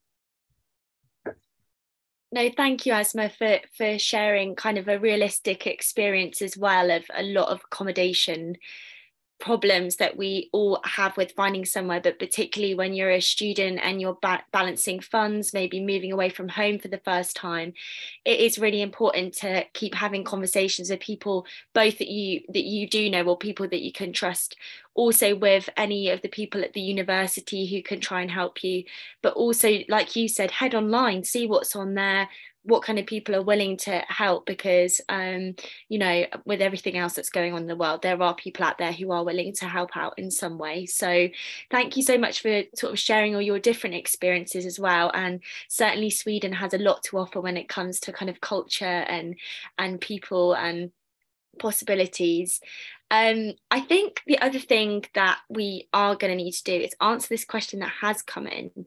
[SPEAKER 1] No, thank you, Asma, for for sharing kind of a realistic experience as well of a lot of accommodation problems that we all have with finding somewhere but particularly when you're a student and you're ba- balancing funds maybe moving away from home for the first time it is really important to keep having conversations with people both that you that you do know or people that you can trust also with any of the people at the university who can try and help you but also like you said head online see what's on there what kind of people are willing to help because um, you know with everything else that's going on in the world there are people out there who are willing to help out in some way. So thank you so much for sort of sharing all your different experiences as well. And certainly sweden has a lot to offer when it comes to kind of culture and and people and possibilities. Um, I think the other thing that we are going to need to do is answer this question that has come in.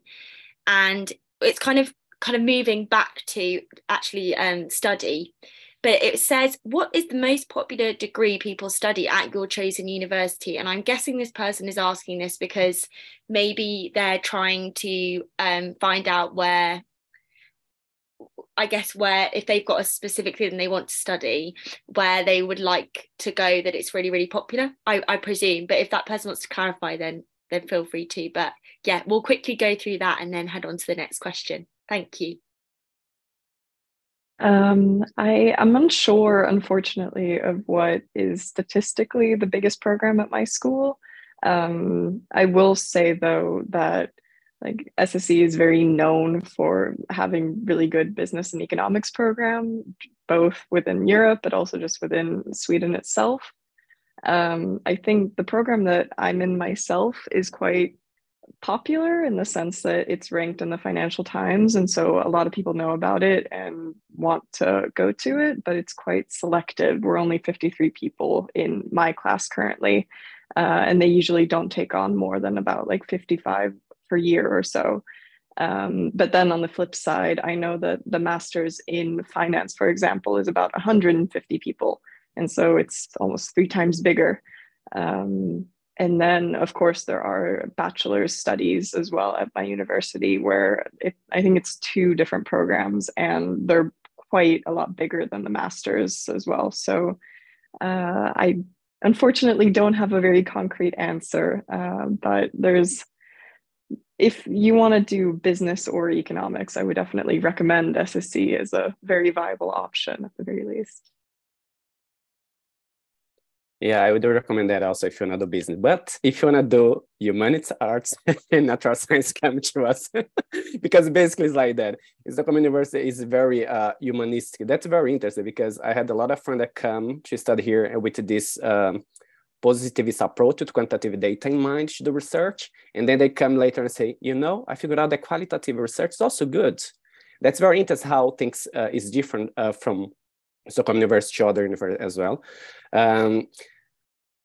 [SPEAKER 1] And it's kind of kind of moving back to actually um, study. But it says what is the most popular degree people study at your chosen university? And i'm guessing this person is asking this because maybe they're trying to um, find out where i guess where if they've got a specific thing they want to study where they would like to go that it's really really popular. I, I presume. But if that person wants to clarify then then feel free to. But yeah we'll quickly go through that and then head on to the next question Thank you.
[SPEAKER 2] Um, I am unsure, unfortunately, of what is statistically the biggest program at my school. Um, I will say though that like SSE is very known for having really good business and economics program, both within Europe but also just within Sweden itself. Um, I think the program that I'm in myself is quite popular in the sense that it's ranked in the Financial Times. And so a lot of people know about it and want to go to it, but it's quite selective. We're only 53 people in my class currently, uh, and they usually don't take on more than about like 55 per year or so. Um, but then on the flip side, I know that the master's in finance, for example, is about 150 people. And so it's almost three times bigger. Um, and then of course there are bachelor's studies as well at my university where it, i think it's two different programs and they're quite a lot bigger than the masters as well. So uh, i unfortunately don't have a very concrete answer uh, but there's if you want to do business or economics i would definitely recommend SSE as a very viable option at the very least
[SPEAKER 3] yeah, I would recommend that also if you want to do business. But if you want to do humanities, arts, and natural science, come to us because basically it's like that. Stockholm University is very uh, humanistic. That's very interesting because I had a lot of friends that come to study here with this um, positivist approach to quantitative data in mind to do research. And then they come later and say, you know, I figured out that qualitative research is also good. That's very interesting how things uh, is different uh, from Stockholm University, other universities as well. Um,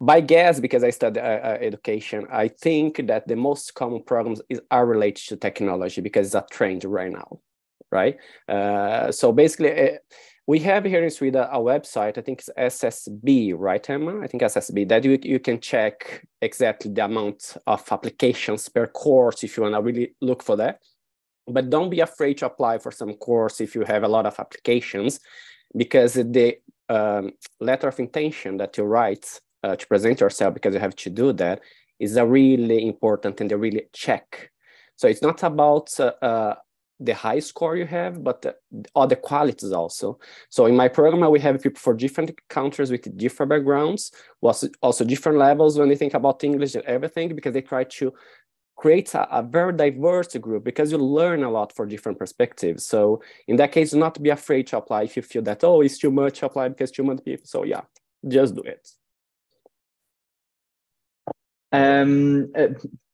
[SPEAKER 3] by guess, because I study uh, uh, education, I think that the most common problems is, are related to technology because it's a trend right now, right? Uh, so basically, uh, we have here in Sweden a website, I think it's SSB, right, Emma? I think SSB, that you, you can check exactly the amount of applications per course if you want to really look for that. But don't be afraid to apply for some course if you have a lot of applications because the um, letter of intention that you write uh, to present yourself, because you have to do that, is a really important and a really check. So it's not about uh, uh, the high score you have, but the other qualities also. So in my program, we have people for different countries with different backgrounds, also, also different levels when they think about English and everything, because they try to creates a, a, very diverse group because you learn a lot for different perspectives. So in that case, do not be afraid to apply if you feel that, oh, it's too much to apply because too many people. So yeah, just do it.
[SPEAKER 4] Um, uh,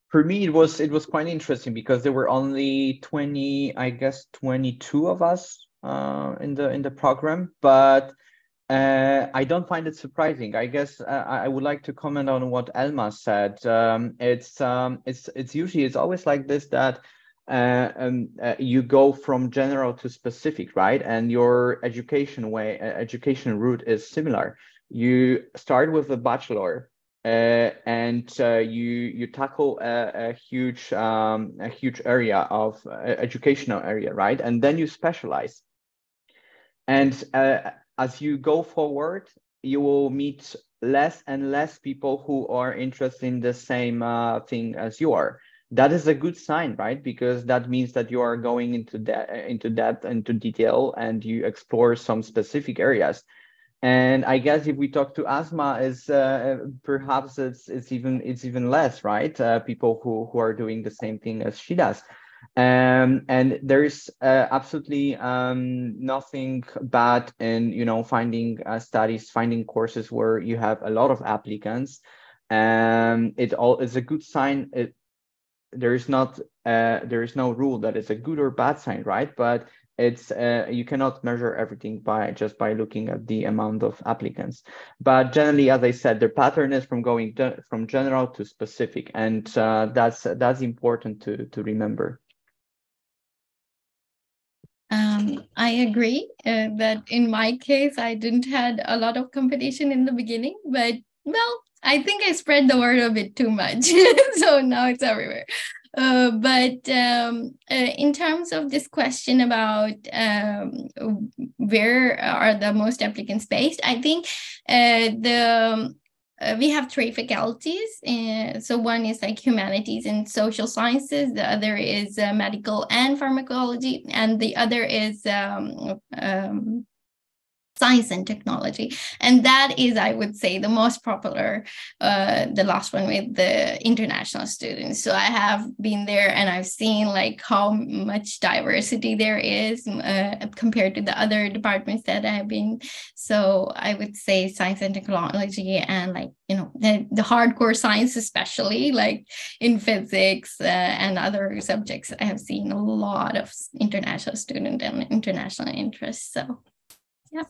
[SPEAKER 4] for me, it was it was quite interesting because there were only 20, I guess 22 of us uh, in the in the program, but uh, I don't find it surprising. I guess uh, I would like to comment on what Elma said. Um, it's um, it's it's usually it's always like this that uh, um, uh, you go from general to specific, right? And your education way, uh, education route is similar. You start with a bachelor, uh, and you you tackle a, a huge um, a huge area of educational area, right? And then you specialize. And as you go forward, you will meet less and less people who are interested in the same uh, thing as you are. That is a good sign, right? Because that means that you are going into de- into depth, into detail, and you explore some specific areas. And I guess if we talk to Asma, is uh, perhaps it's it's even it's even less, right? Uh, people who who are doing the same thing as she does. Um, and there is uh, absolutely um, nothing bad in you know finding uh, studies, finding courses where you have a lot of applicants. Um, it all is a good sign. It, there is not uh, there is no rule that it's a good or bad sign, right? But it's uh, you cannot measure everything by just by looking at the amount of applicants but generally as i said the pattern is from going from general to specific and uh, that's that's important to to remember
[SPEAKER 5] um, I agree uh, that in my case, I didn't had a lot of competition in the beginning, but well, I think I spread the word a bit too much, so now it's everywhere. Uh, but um, uh, in terms of this question about um, where are the most applicants based, I think uh, the uh, we have three faculties. Uh, so one is like humanities and social sciences. The other is uh, medical and pharmacology, and the other is um, um, science and technology. And that is i would say the most popular uh, the last one with the international students. So i have been there and i've seen like how much diversity there is uh, compared to the other departments that i have been. So i would say science and technology and like you know the, the hardcore science especially like in physics uh, and other subjects i have seen a lot of international student and international interest. So yeah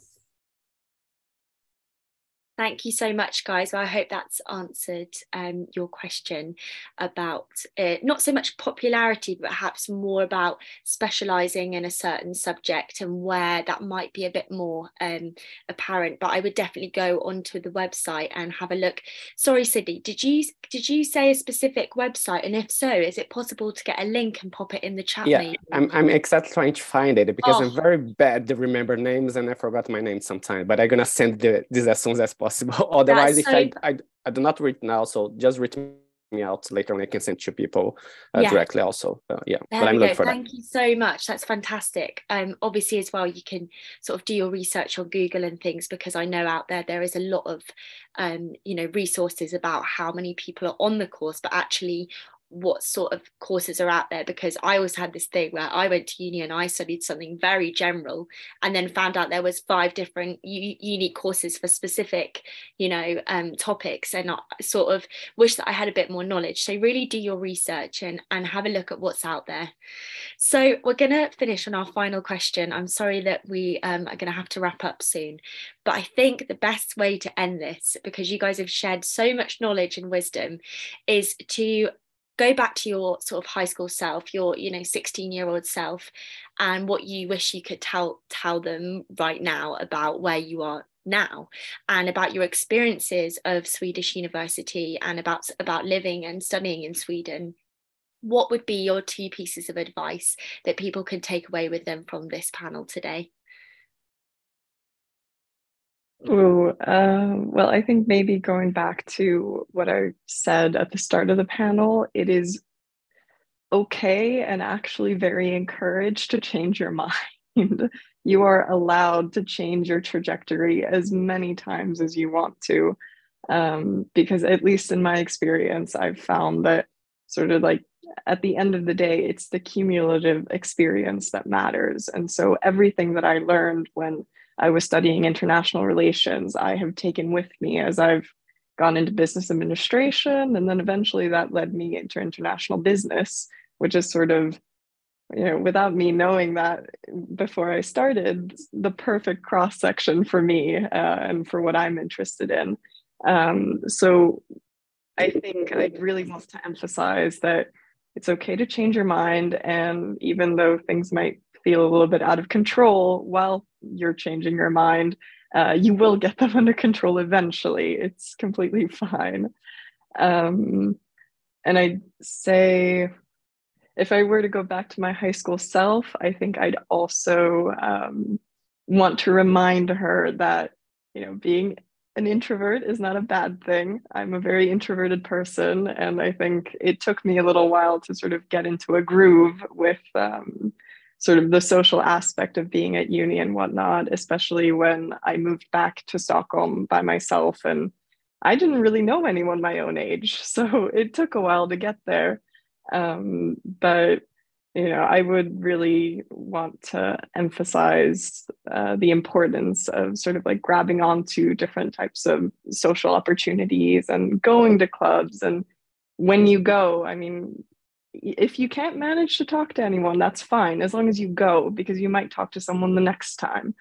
[SPEAKER 1] Thank you so much, guys. Well, I hope that's answered um, your question about uh, not so much popularity, but perhaps more about specialising in a certain subject and where that might be a bit more um, apparent. But I would definitely go onto the website and have a look. Sorry, Sydney, did you did you say a specific website? And if so, is it possible to get a link and pop it in the chat?
[SPEAKER 3] Yeah, maybe? I'm I'm exactly trying to find it because oh. I'm very bad to remember names and I forgot my name sometimes. But I'm gonna send the, this as soon as possible possible. Otherwise, if I, I, I do not read now, so just read me out later and I can send to people uh, yeah. directly also. Uh, yeah,
[SPEAKER 1] there but I'm looking for Thank that. you so much. That's fantastic. Um, obviously as well, you can sort of do your research on Google and things because I know out there there is a lot of um, you know, resources about how many people are on the course, but actually what sort of courses are out there because I always had this thing where I went to uni and I studied something very general and then found out there was five different u- unique courses for specific you know um, topics. And I sort of wish that I had a bit more knowledge. So really do your research and and have a look at what's out there. So we're going to finish on our final question. I'm sorry that we um, are going to have to wrap up soon but I think the best way to end this because you guys have shared so much knowledge and wisdom is to go back to your sort of high school self your you know 16 year old self and what you wish you could tell tell them right now about where you are now and about your experiences of Swedish university and about about living and studying in Sweden. What would be your two pieces of advice that people can take away with them from this panel today
[SPEAKER 2] Oh, uh, well, I think maybe going back to what I said at the start of the panel, it is okay and actually very encouraged to change your mind. you are allowed to change your trajectory as many times as you want to. Um, because, at least in my experience, I've found that sort of like at the end of the day, it's the cumulative experience that matters. And so everything that I learned when I was studying international relations, I have taken with me as I've gone into business administration. And then eventually that led me into international business, which is sort of, you know, without me knowing that before I started, the perfect cross section for me uh, and for what I'm interested in. Um, so I think I really want to emphasize that it's okay to change your mind. And even though things might feel a little bit out of control while you're changing your mind, uh, you will get them under control eventually. It's completely fine. Um, and I'd say if I were to go back to my high school self, I think I'd also um, want to remind her that, you know, being an introvert is not a bad thing. I'm a very introverted person, and I think it took me a little while to sort of get into a groove with um, sort of the social aspect of being at uni and whatnot, especially when I moved back to Stockholm by myself. And I didn't really know anyone my own age. So it took a while to get there. Um, but you know, I would really want to emphasize uh, the importance of sort of like grabbing onto different types of social opportunities and going to clubs. And when you go, I mean, if you can't manage to talk to anyone, that's fine as long as you go because you might talk to someone the next time.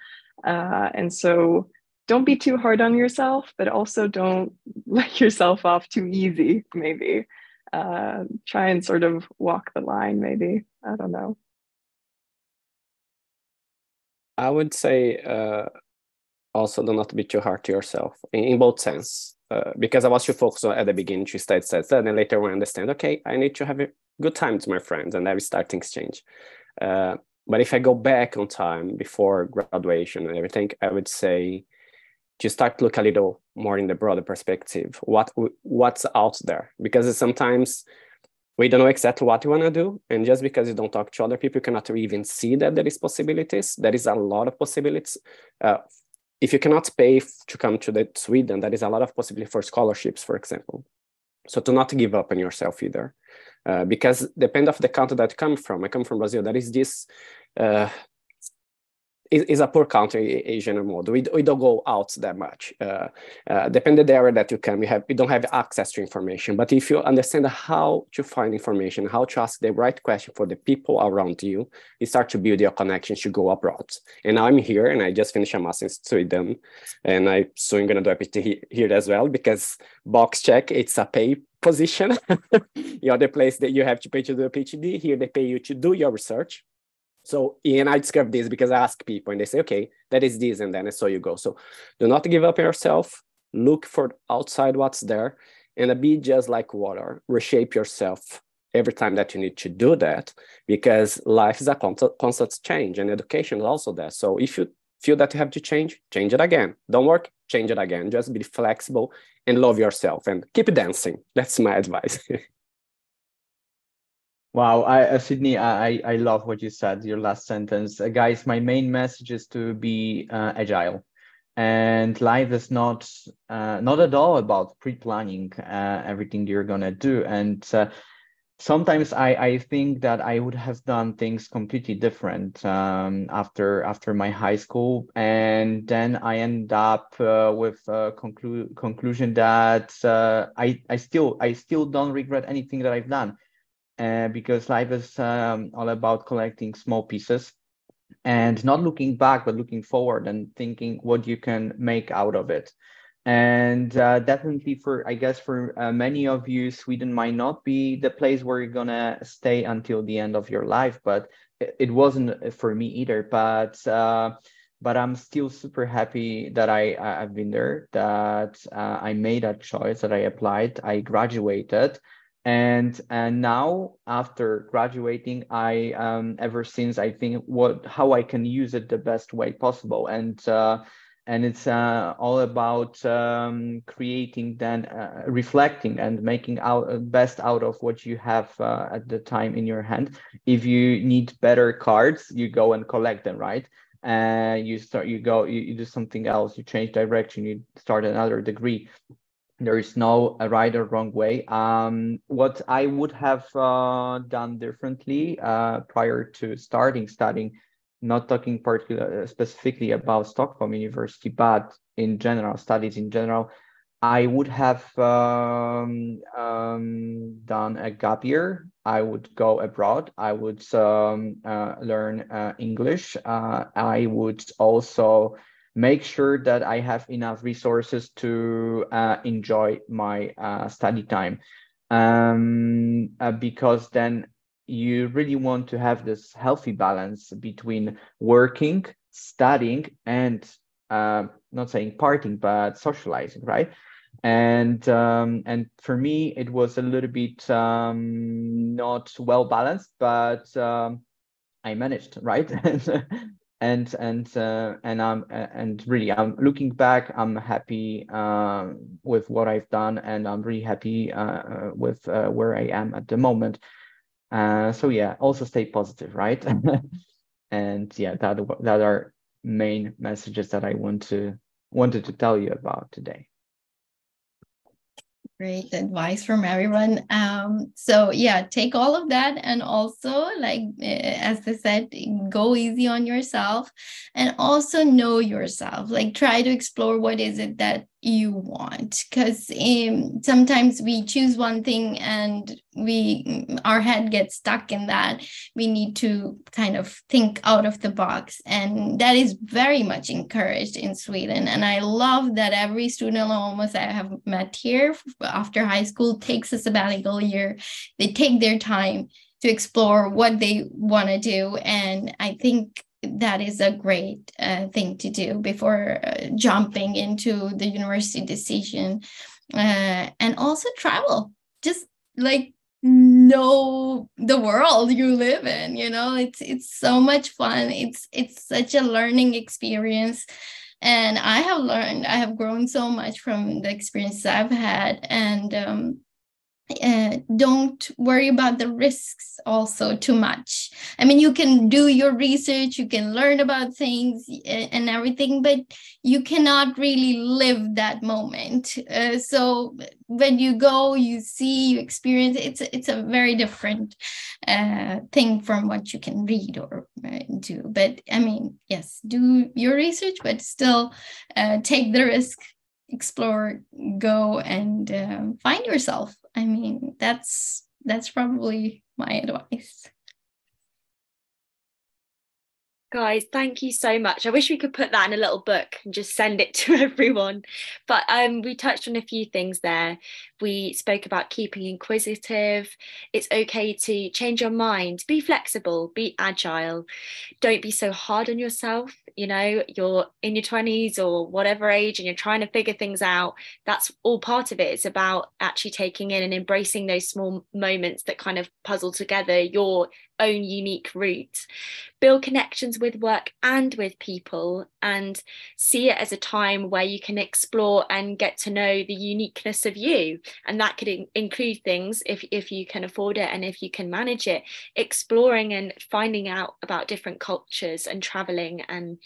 [SPEAKER 2] Uh, and so don't be too hard on yourself, but also don't let yourself off too easy, maybe. Uh, try and sort of walk the line, maybe. I don't know.
[SPEAKER 3] I would say uh, also do not be too hard to yourself in, in both sense. Uh, because I was too focused at the beginning to study, study, and later on understand, okay, I need to have a good time with my friends, and I start things change. Uh, but if I go back on time before graduation and everything, I would say to start to look a little more in the broader perspective, what what's out there, because sometimes we don't know exactly what you want to do, and just because you don't talk to other people, you cannot even see that there is possibilities. There is a lot of possibilities. Uh, if you cannot pay to come to the Sweden, there is a lot of possibility for scholarships, for example. So to not give up on yourself either, uh, because depend of the country that you come from. I come from Brazil. There is this uh, is a poor country Asian mode. We, we don't go out that much. Uh, uh, depending the area that you come, you have you don't have access to information. But if you understand how to find information, how to ask the right question for the people around you, you start to build your connections to go abroad. And now I'm here, and I just finished a master's in Sweden, and I soon gonna do a PhD here as well because box check it's a pay position. You know the place that you have to pay to do a PhD, here they pay you to do your research so, and I discovered this because I ask people and they say, okay, that is this, and then so you go. So, do not give up yourself. Look for outside what's there and be just like water. Reshape yourself every time that you need to do that because life is a constant, constant change and education is also that. So, if you feel that you have to change, change it again. Don't work, change it again. Just be flexible and love yourself and keep dancing. That's my advice.
[SPEAKER 4] Wow, I, uh, Sydney, I, I love what you said, your last sentence. Uh, guys, my main message is to be uh, agile. And life is not uh, not at all about pre-planning uh, everything you're gonna do. And uh, sometimes I, I think that I would have done things completely different um, after after my high school, and then I end up with a conclu- conclusion that I I still I still don't regret anything that I've done uh, because life is um, all about collecting small pieces and not looking back, but looking forward and thinking what you can make out of it. And uh, definitely for, I guess, for uh, many of you, Sweden might not be the place where you're gonna stay until the end of your life, but it, wasn't for me either. But uh, but I'm still super happy that I I've been there, that uh, I made that choice, that I applied, I graduated, and and now after graduating i um ever since i think what how i can use it the best way possible. And uh and it's uh, all about um, creating then uh, reflecting and making out uh, best out of what you have uh, at the time in your hand. If you need better cards you go and collect them right? And you start you go you, you do something else you change direction you start another degree there is no right or wrong way. Um, what I would have uh, done differently uh, prior to starting studying, not talking particular specifically about Stockholm University, but in general, studies in general, I would have um, um, done a gap year. I would go abroad. I would um, uh, learn uh, English. Uh, I would also make sure that I have enough resources to uh, enjoy my uh, study time. Um, uh, because then you really want to have this healthy balance between working, studying, and not saying partying, but socializing, right? and um, and for me it was a little bit um, not well balanced, but um, I managed right, and and uh, and I'm and really I'm looking back, I'm happy uh, with what I've done, and I'm really happy uh, uh with uh, where I am at the moment. Uh, so yeah, also stay positive, right? and yeah, that that are main messages that I want to wanted to tell you about today
[SPEAKER 5] great advice from everyone. Um so yeah take all of that and also like eh, as i said go easy on yourself and also know yourself. Like try to explore what is it that you want because um, sometimes we choose one thing and we our head gets stuck in that. We need to kind of think out of the box and that is very much encouraged in sweden. And i love that every student almost i have met here after high school takes a sabbatical year. They take their time to explore what they want to do and i think that is a great uh, thing to do before uh, jumping into the university decision. Uh, and also travel. Just like know the world you live in you know? It's it's so much fun. It's it's such a learning experience. And i have learned i have grown so much from the experiences i've had. And um, uh, don't worry about the risks also too much. I mean, you can do your research, you can learn about things and everything, but you cannot really live that moment. Uh, so when you go, you see, you experience. It's it's a very different uh, thing from what you can read or uh, do. But I mean, yes, do your research, but still uh, take the risk explore go and uh, find yourself. I mean that's that's probably my advice
[SPEAKER 1] Guys, thank you so much. I wish we could put that in a little book and just send it to everyone. But um, we touched on a few things there. We spoke about keeping inquisitive. It's okay to change your mind, be flexible, be agile. Don't be so hard on yourself. You know, you're in your 20s or whatever age and you're trying to figure things out. That's all part of it. It's about actually taking in and embracing those small moments that kind of puzzle together your own unique route build connections with work and with people and see it as a time where you can explore and get to know the uniqueness of you. And that could in- include things if, if you can afford it and if you can manage it. Exploring and finding out about different cultures and traveling and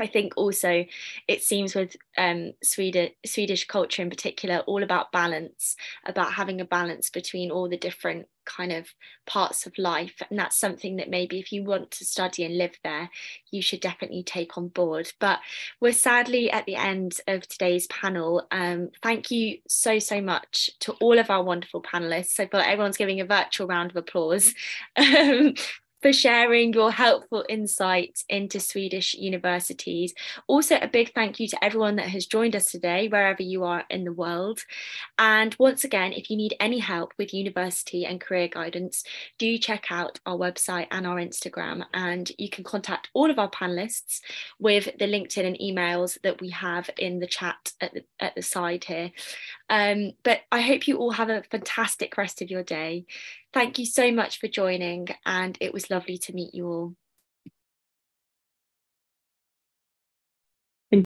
[SPEAKER 1] I think also it seems with um, Swedish Swedish culture in particular, all about balance, about having a balance between all the different kind of parts of life, and that's something that maybe if you want to study and live there, you should definitely take on board. But we're sadly at the end of today's panel. Um, thank you so so much to all of our wonderful panelists. I feel like everyone's giving a virtual round of applause. Um, for sharing your helpful insights into Swedish universities. Also, a big thank you to everyone that has joined us today, wherever you are in the world. And once again, if you need any help with university and career guidance, do check out our website and our Instagram. And you can contact all of our panelists with the LinkedIn and emails that we have in the chat at the, at the side here. Um, but I hope you all have a fantastic rest of your day. Thank you so much for joining, and it was lovely to meet you all.